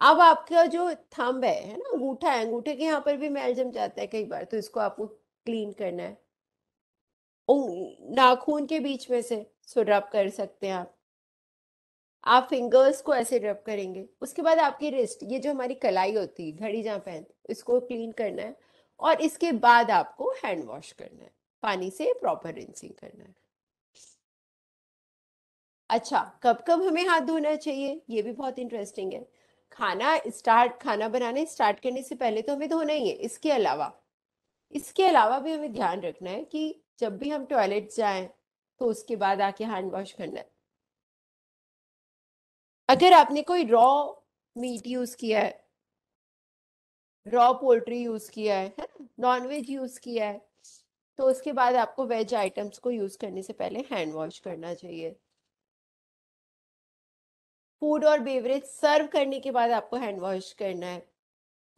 अब आपका जो थंब है है ना, अंगूठा है, अंगूठे के यहाँ पर भी मैल जम जाता है कई बार तो इसको आपको क्लीन करना है। नाखून के बीच में से सो रब कर सकते हैं आप। आप फिंगर्स को ऐसे रब करेंगे, उसके बाद आपकी रिस्ट ये जो हमारी कलाई होती है, घड़ी जहाँ पहनते इसको क्लीन करना है। और इसके बाद आपको हैंड वॉश करना है। पानी से प्रॉपर रिंसिंग करना है। अच्छा कब कब हमें हाथ धोना चाहिए? ये भी बहुत इंटरेस्टिंग है। खाना स्टार्ट खाना बनाने स्टार्ट करने से पहले तो हमें धोना ही है। इसके अलावा इसके अलावा भी हमें ध्यान रखना है कि जब भी हम टॉयलेट जाएँ तो उसके बाद आके हैंड वॉश करना है। अगर आपने कोई रॉ मीट यूज़ किया है रॉ पोल्ट्री यूज़ किया है नॉन वेज यूज़ किया है। तो उसके बाद आपको वेज आइटम्स को यूज़ करने से पहले हैंड वॉश करना चाहिए। फ़ूड और बेवरेज सर्व करने के बाद आपको हैंड वॉश करना है।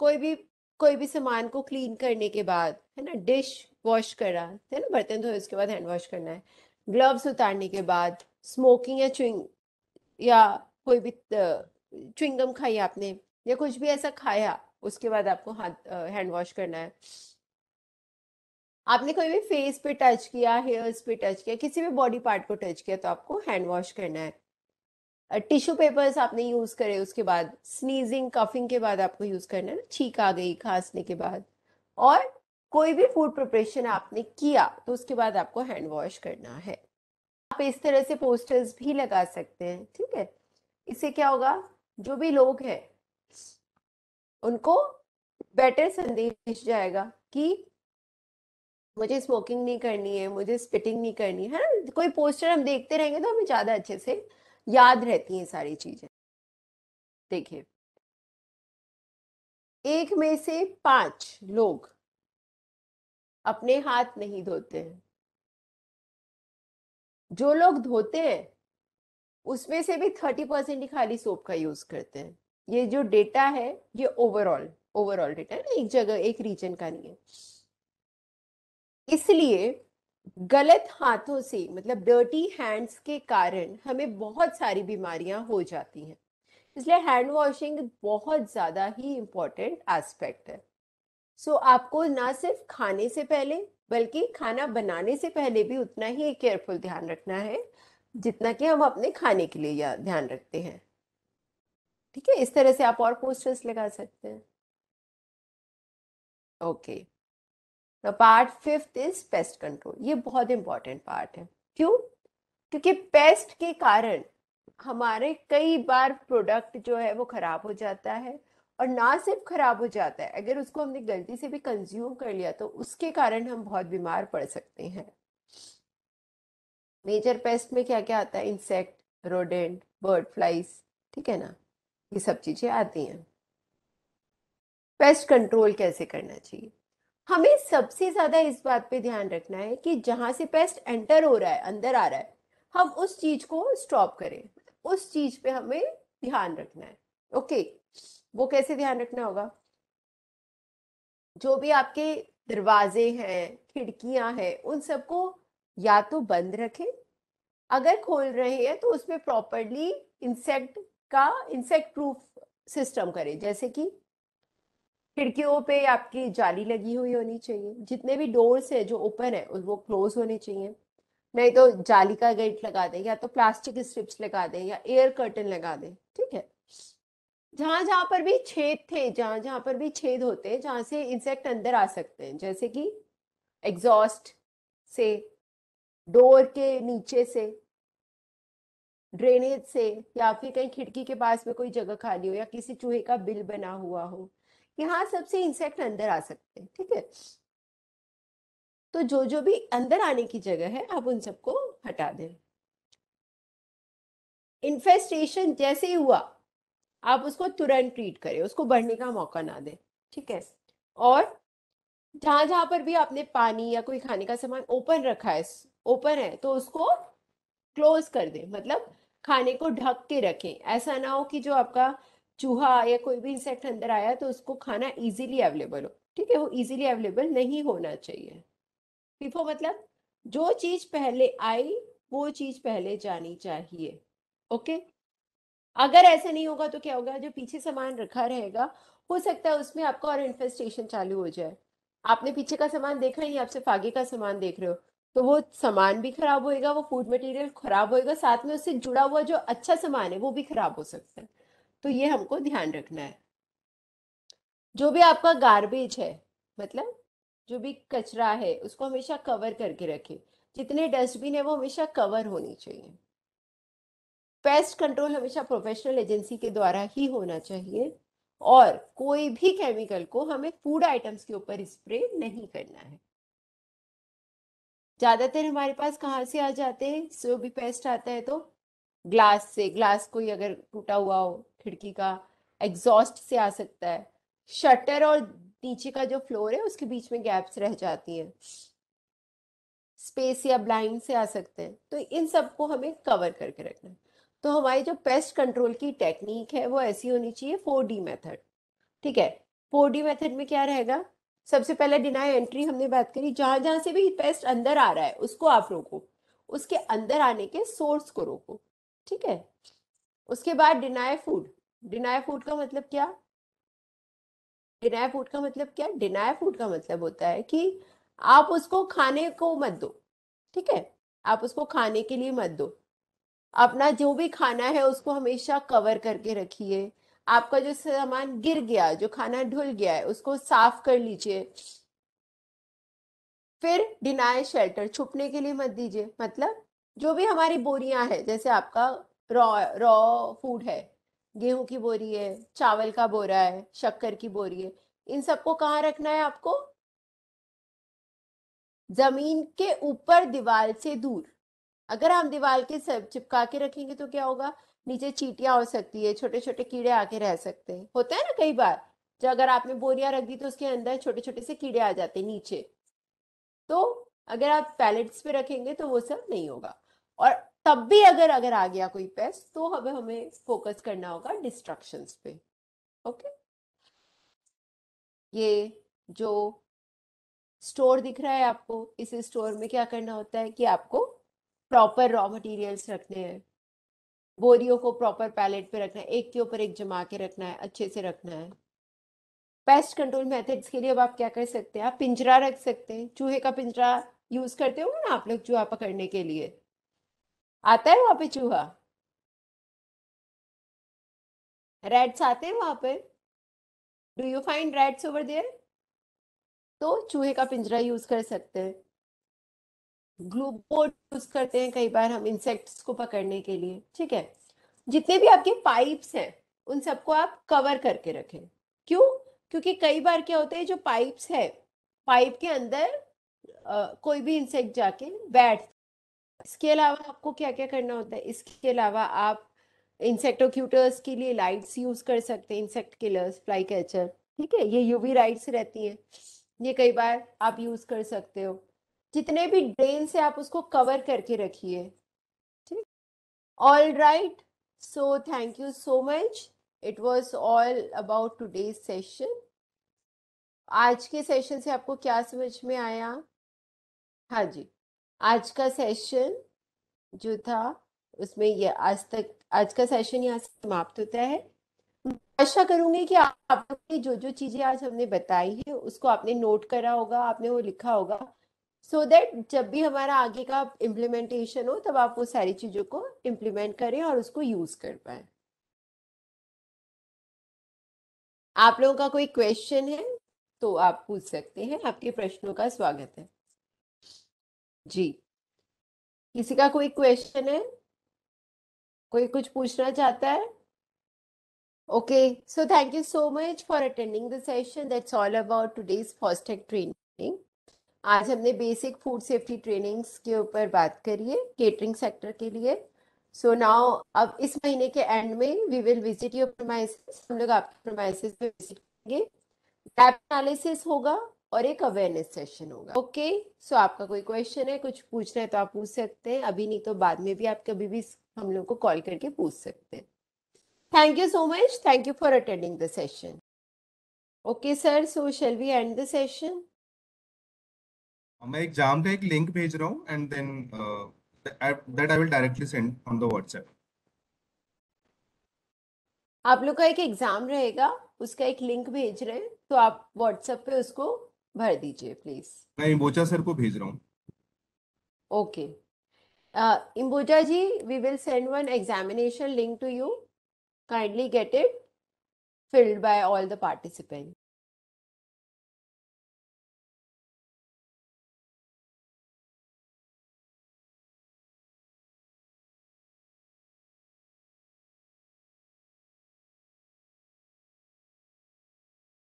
कोई भी कोई भी सामान को क्लीन करने के बाद, है ना? डिश वॉश करा, है ना? बर्तन धोए, उसके बाद हैंड वॉश करना है। ग्लव्स उतारने के बाद स्मोकिंग या च्विंग या कोई भी च्विंगम खाई आपने, या कुछ भी ऐसा खाया उसके बाद आपको हाथ हैंड वॉश करना है। आपने कोई भी फेस पे टच किया हेयर्स पे टच किया, किसी भी बॉडी पार्ट को टच किया तो आपको हैंड वॉश करना है। टिश्यू पेपर्स आपने यूज़ करे, उसके बाद स्नीजिंग कफिंग के बाद आपको यूज़ करना है छींक आ गई, खांसने के बाद। और कोई भी फ़ूड प्रिपरेशन आपने किया तो उसके बाद आपको हैंड वॉश करना है। आप इस तरह से पोस्टर्स भी लगा सकते हैं, ठीक है? इससे क्या होगा? जो भी लोग हैं उनको बेटर संदेश जाएगा कि मुझे स्मोकिंग नहीं करनी है, मुझे स्पिटिंग नहीं करनी है ना? कोई पोस्टर हम देखते रहेंगे तो हमें ज़्यादा अच्छे से याद रहती हैं सारी चीज़ें। देखिए। एक में से पाँच लोग अपने हाथ नहीं धोते हैं। जो लोग धोते हैं, उसमें से भी थर्टी परसेंट ही खाली सोप का यूज़ करते हैं। ये जो डेटा है ये ओवरऑल ओवरऑल डेटा है एक जगह एक रीजन का नहीं है। इसलिए गलत हाथों से मतलब डर्टी हैंड्स के कारण हमें बहुत सारी बीमारियाँ हो जाती हैं। इसलिए हैंड वॉशिंग बहुत ज़्यादा ही इम्पोर्टेंट एस्पेक्ट है। सो so, आपको ना सिर्फ़ खाने से पहले बल्कि खाना बनाने से पहले भी उतना ही केयरफुल ध्यान रखना है जितना कि हम अपने खाने के लिए ध्यान रखते हैं। ठीक है, इस तरह से आप और पोस्टर्स लगा सकते हैं। Okay the part fifth is pest control ये बहुत इंपॉर्टेंट पार्ट है। क्यों? क्योंकि पेस्ट के कारण हमारे कई बार प्रोडक्ट जो है वो खराब हो जाता है और ना सिर्फ़ खराब हो जाता है, अगर उसको हमने गलती से भी कंज्यूम कर लिया तो उसके कारण हम बहुत बीमार पड़ सकते हैं। मेजर पेस्ट में क्या क्या आता है? इंसेक्ट रोडेंट बर्ड फ्लाइज ठीक है ना? ये सब चीज़ें आती हैं। पेस्ट कंट्रोल कैसे करना चाहिए? हमें सबसे ज़्यादा इस बात पे ध्यान रखना है कि जहाँ से पेस्ट एंटर हो रहा है, अंदर आ रहा है, हम उस चीज़ को स्टॉप करें। उस चीज़ पे हमें ध्यान रखना है। ओके वो कैसे ध्यान रखना होगा? जो भी आपके दरवाजे हैं, खिड़कियाँ हैं, उन सबको या तो बंद रखें। अगर खोल रहे हैं तो उसमें प्रॉपरली इंसेक्ट का इंसेक्ट प्रूफ सिस्टम करें। जैसे कि खिड़कियों पे आपकी जाली लगी हुई होनी चाहिए। जितने भी डोर्स है जो ओपन है, वो क्लोज होने चाहिए। नहीं तो जाली का गेट लगा दें या तो प्लास्टिक स्ट्रिप्स लगा दें या एयर कर्टन लगा दें, ठीक है? जहाँ जहाँ पर भी छेद थे, जहाँ जहाँ पर भी छेद होते हैं, जहाँ से इंसेक्ट अंदर आ सकते हैं। जैसे कि एग्जॉस्ट से डोर के नीचे से ड्रेनेज से या फिर कहीं खिड़की के पास में कोई जगह खाली हो या किसी चूहे का बिल बना हुआ हो, यहाँ सबसे इंसेक्ट अंदर आ सकते हैं, ठीक है? तो जो जो भी अंदर आने की जगह है, आप उन सबको हटा दें। इन्फेस्टेशन जैसे ही हुआ, आप उसको तुरंत ट्रीट करें, उसको बढ़ने का मौका ना दें, ठीक है? और जहाँ जहाँ पर भी आपने पानी या कोई खाने का सामान ओपन रखा है ओपन है तो उसको क्लोज कर दें मतलब खाने को ढक के रखें। ऐसा ना हो कि जो आपका चूहा या कोई भी इंसेक्ट अंदर आया तो उसको खाना इजीली अवेलेबल हो। ठीक है, वो इजीली अवेलेबल नहीं होना चाहिए। फीफो मतलब जो चीज़ पहले आई, वो चीज़ पहले जानी चाहिए। ओके अगर ऐसा नहीं होगा तो क्या होगा? जो पीछे सामान रखा रहेगा, हो सकता है उसमें आपका और इन्फेस्टेशन चालू हो जाए। आपने पीछे का सामान देखा ही आप सिर्फ़ आगे का सामान देख रहे हो? तो वो सामान भी खराब होएगा, वो फ़ूड मटेरियल खराब होएगा, साथ में उससे जुड़ा हुआ जो अच्छा सामान है वो भी खराब हो सकता है। तो ये हमको ध्यान रखना है। जो भी आपका गार्बेज है मतलब जो भी कचरा है, उसको हमेशा कवर करके रखें। जितने डस्टबिन है वो हमेशा कवर होनी चाहिए। पेस्ट कंट्रोल हमेशा प्रोफेशनल एजेंसी के द्वारा ही होना चाहिए और कोई भी केमिकल को हमें फ़ूड आइटम्स के ऊपर स्प्रे नहीं करना है। ज़्यादातर हमारे पास कहाँ से आ जाते हैं? जो भी पेस्ट आता है तो ग्लास से ग्लास कोई अगर टूटा हुआ हो, खिड़की का एग्जॉस्ट से आ सकता है। शटर और नीचे का जो फ्लोर है, उसके बीच में गैप्स रह जाती हैं। स्पेस या ब्लाइंड से आ सकते हैं। तो इन सबको हमें कवर करके रखना है। तो हमारी जो पेस्ट कंट्रोल की टेक्निक है, वो ऐसी होनी चाहिए फोर डी मेथड ठीक है? फोर डी मेथड में क्या रहेगा? सबसे पहले डिनाई एंट्री हमने बात करी, जहाँ जहाँ से भी पेस्ट अंदर आ रहा है, उसको आप रोको। उसके अंदर आने के सोर्स को रोको, ठीक है? उसके बाद डिनाई फ़ूड डिनाई फ़ूड का मतलब क्या? डिनाई फ़ूड का मतलब क्या? डिनाई फ़ूड का मतलब होता है कि आप उसको खाने को मत दो, ठीक है? आप उसको खाने के लिए मत दो। अपना जो भी खाना है, उसको हमेशा कवर करके रखिए। आपका जो सामान गिर गया, जो खाना ढुल गया है, उसको साफ़ कर लीजिए। फिर डिनाय शेल्टर छुपने के लिए मत दीजिए। मतलब जो भी हमारी बोरियाँ है, जैसे आपका रॉ रॉ फ़ूड है, गेहूँ की बोरी है, चावल का बोरा है, शक्कर की बोरी है, इन सबको कहाँ रखना है आपको? ज़मीन के ऊपर दीवार से दूर। अगर हम दीवार के सब चिपका के रखेंगे तो क्या होगा? नीचे चीटियाँ हो सकती है छोटे छोटे कीड़े आके रह सकते हैं। होता है ना कई बार जो अगर आपने बोरियाँ रख दी तो उसके अंदर छोटे छोटे से कीड़े आ जाते हैं नीचे। तो अगर आप पैलेट्स पे रखेंगे तो वो सब नहीं होगा। और तब भी अगर अगर आ गया कोई पेस्ट तो हमें हमें फोकस करना होगा डिस्ट्रक्शन पे। ओके? ये जो स्टोर दिख रहा है आपको, इस स्टोर में क्या करना होता है कि आपको प्रॉपर रॉ मटेरियल्स रखने हैं। बोरियों को प्रॉपर पैलेट पे रखना है, एक के ऊपर एक जमा के रखना है, अच्छे से रखना है। पेस्ट कंट्रोल मेथड्स के लिए अब आप क्या कर सकते हैं, आप पिंजरा रख सकते हैं, चूहे का पिंजरा यूज़ करते हो ना आप लोग चूहा पकड़ने के लिए। आता है वहाँ पे चूहा? रेड्स आते हैं वहाँ पे। Do you find rats over there तो चूहे का पिंजरा यूज़ कर सकते हैं। ग्लू बोर्ड यूज़ करते हैं कई बार हम इंसेक्ट्स को पकड़ने के लिए ठीक है? जितने भी आपके पाइप्स हैं उन सबको आप कवर करके रखें। क्यों? क्योंकि कई बार क्या होता है जो पाइप्स है पाइप के अंदर अ, कोई भी इंसेक्ट जाके बैठ इसके अलावा आपको क्या क्या करना होता है? इसके अलावा आप इंसेक्टोक्यूटर्स के लिए लाइट्स यूज़ कर सकते हैं इंसेक्ट किलर्स फ्लाई कैचर ठीक है? ये यूवी लाइट्स रहती हैं। ये कई बार आप यूज़ कर सकते हो। जितने भी ड्रेन से आप उसको कवर करके रखिए। ठीक? All right so thank you so much it was all about today's session आज के सेशन से आपको क्या समझ में आया? हाँ जी. आज का सेशन जो था, उसमें ये आज तक, आज का सेशन यहाँ से समाप्त होता है। आशा करूँगी कि आप आप ने जो जो चीज़ें आज हमने बताई है, उसको आपने नोट करा होगा, आपने वो लिखा होगा। सो so दैट जब भी हमारा आगे का इम्प्लीमेंटेशन हो, तब आप वो सारी चीज़ों को इम्प्लीमेंट करें और उसको यूज़ कर पाए। आप लोगों का कोई क्वेश्चन है तो आप पूछ सकते हैं। आपके प्रश्नों का स्वागत है। जी। किसी का कोई क्वेश्चन है? कोई कुछ पूछना चाहता है? Okay so thank you so much for attending the session that's all about today's FASTag training आज हमने बेसिक फ़ूड सेफ्टी ट्रेनिंग्स के ऊपर बात करी है केटरिंग सेक्टर के लिए। सो नाउ अब इस महीने के एंड में we will visit your premises हम लोग आपके प्रोमाइसिस पे विज़िट करेंगे। गैप एनालिसिस होगा और एक अवेयरनेस सेशन होगा। Okay okay? सो so, आपका कोई क्वेश्चन है कुछ पूछना है तो आप पूछ सकते हैं। अभी नहीं तो बाद में भी आप कभी भी हम लोग को कॉल करके पूछ सकते हैं। Thank you so much thank you for attending the session okay sir so shall we end the session मैं एग्ज़ाम का एक लिंक भेज रहा हूँ and then that I will directly send on the WhatsApp आप लोग का एक एग्ज़ाम रहेगा उसका एक लिंक भेज रहे हैं तो आप व्हाट्सएप पे उसको भर दीजिए प्लीज़ मैं इम्बोचा सर को भेज रहा हूँ okay Imbuja ji, we will send one examination link to you. Kindly get it filled by all the participants.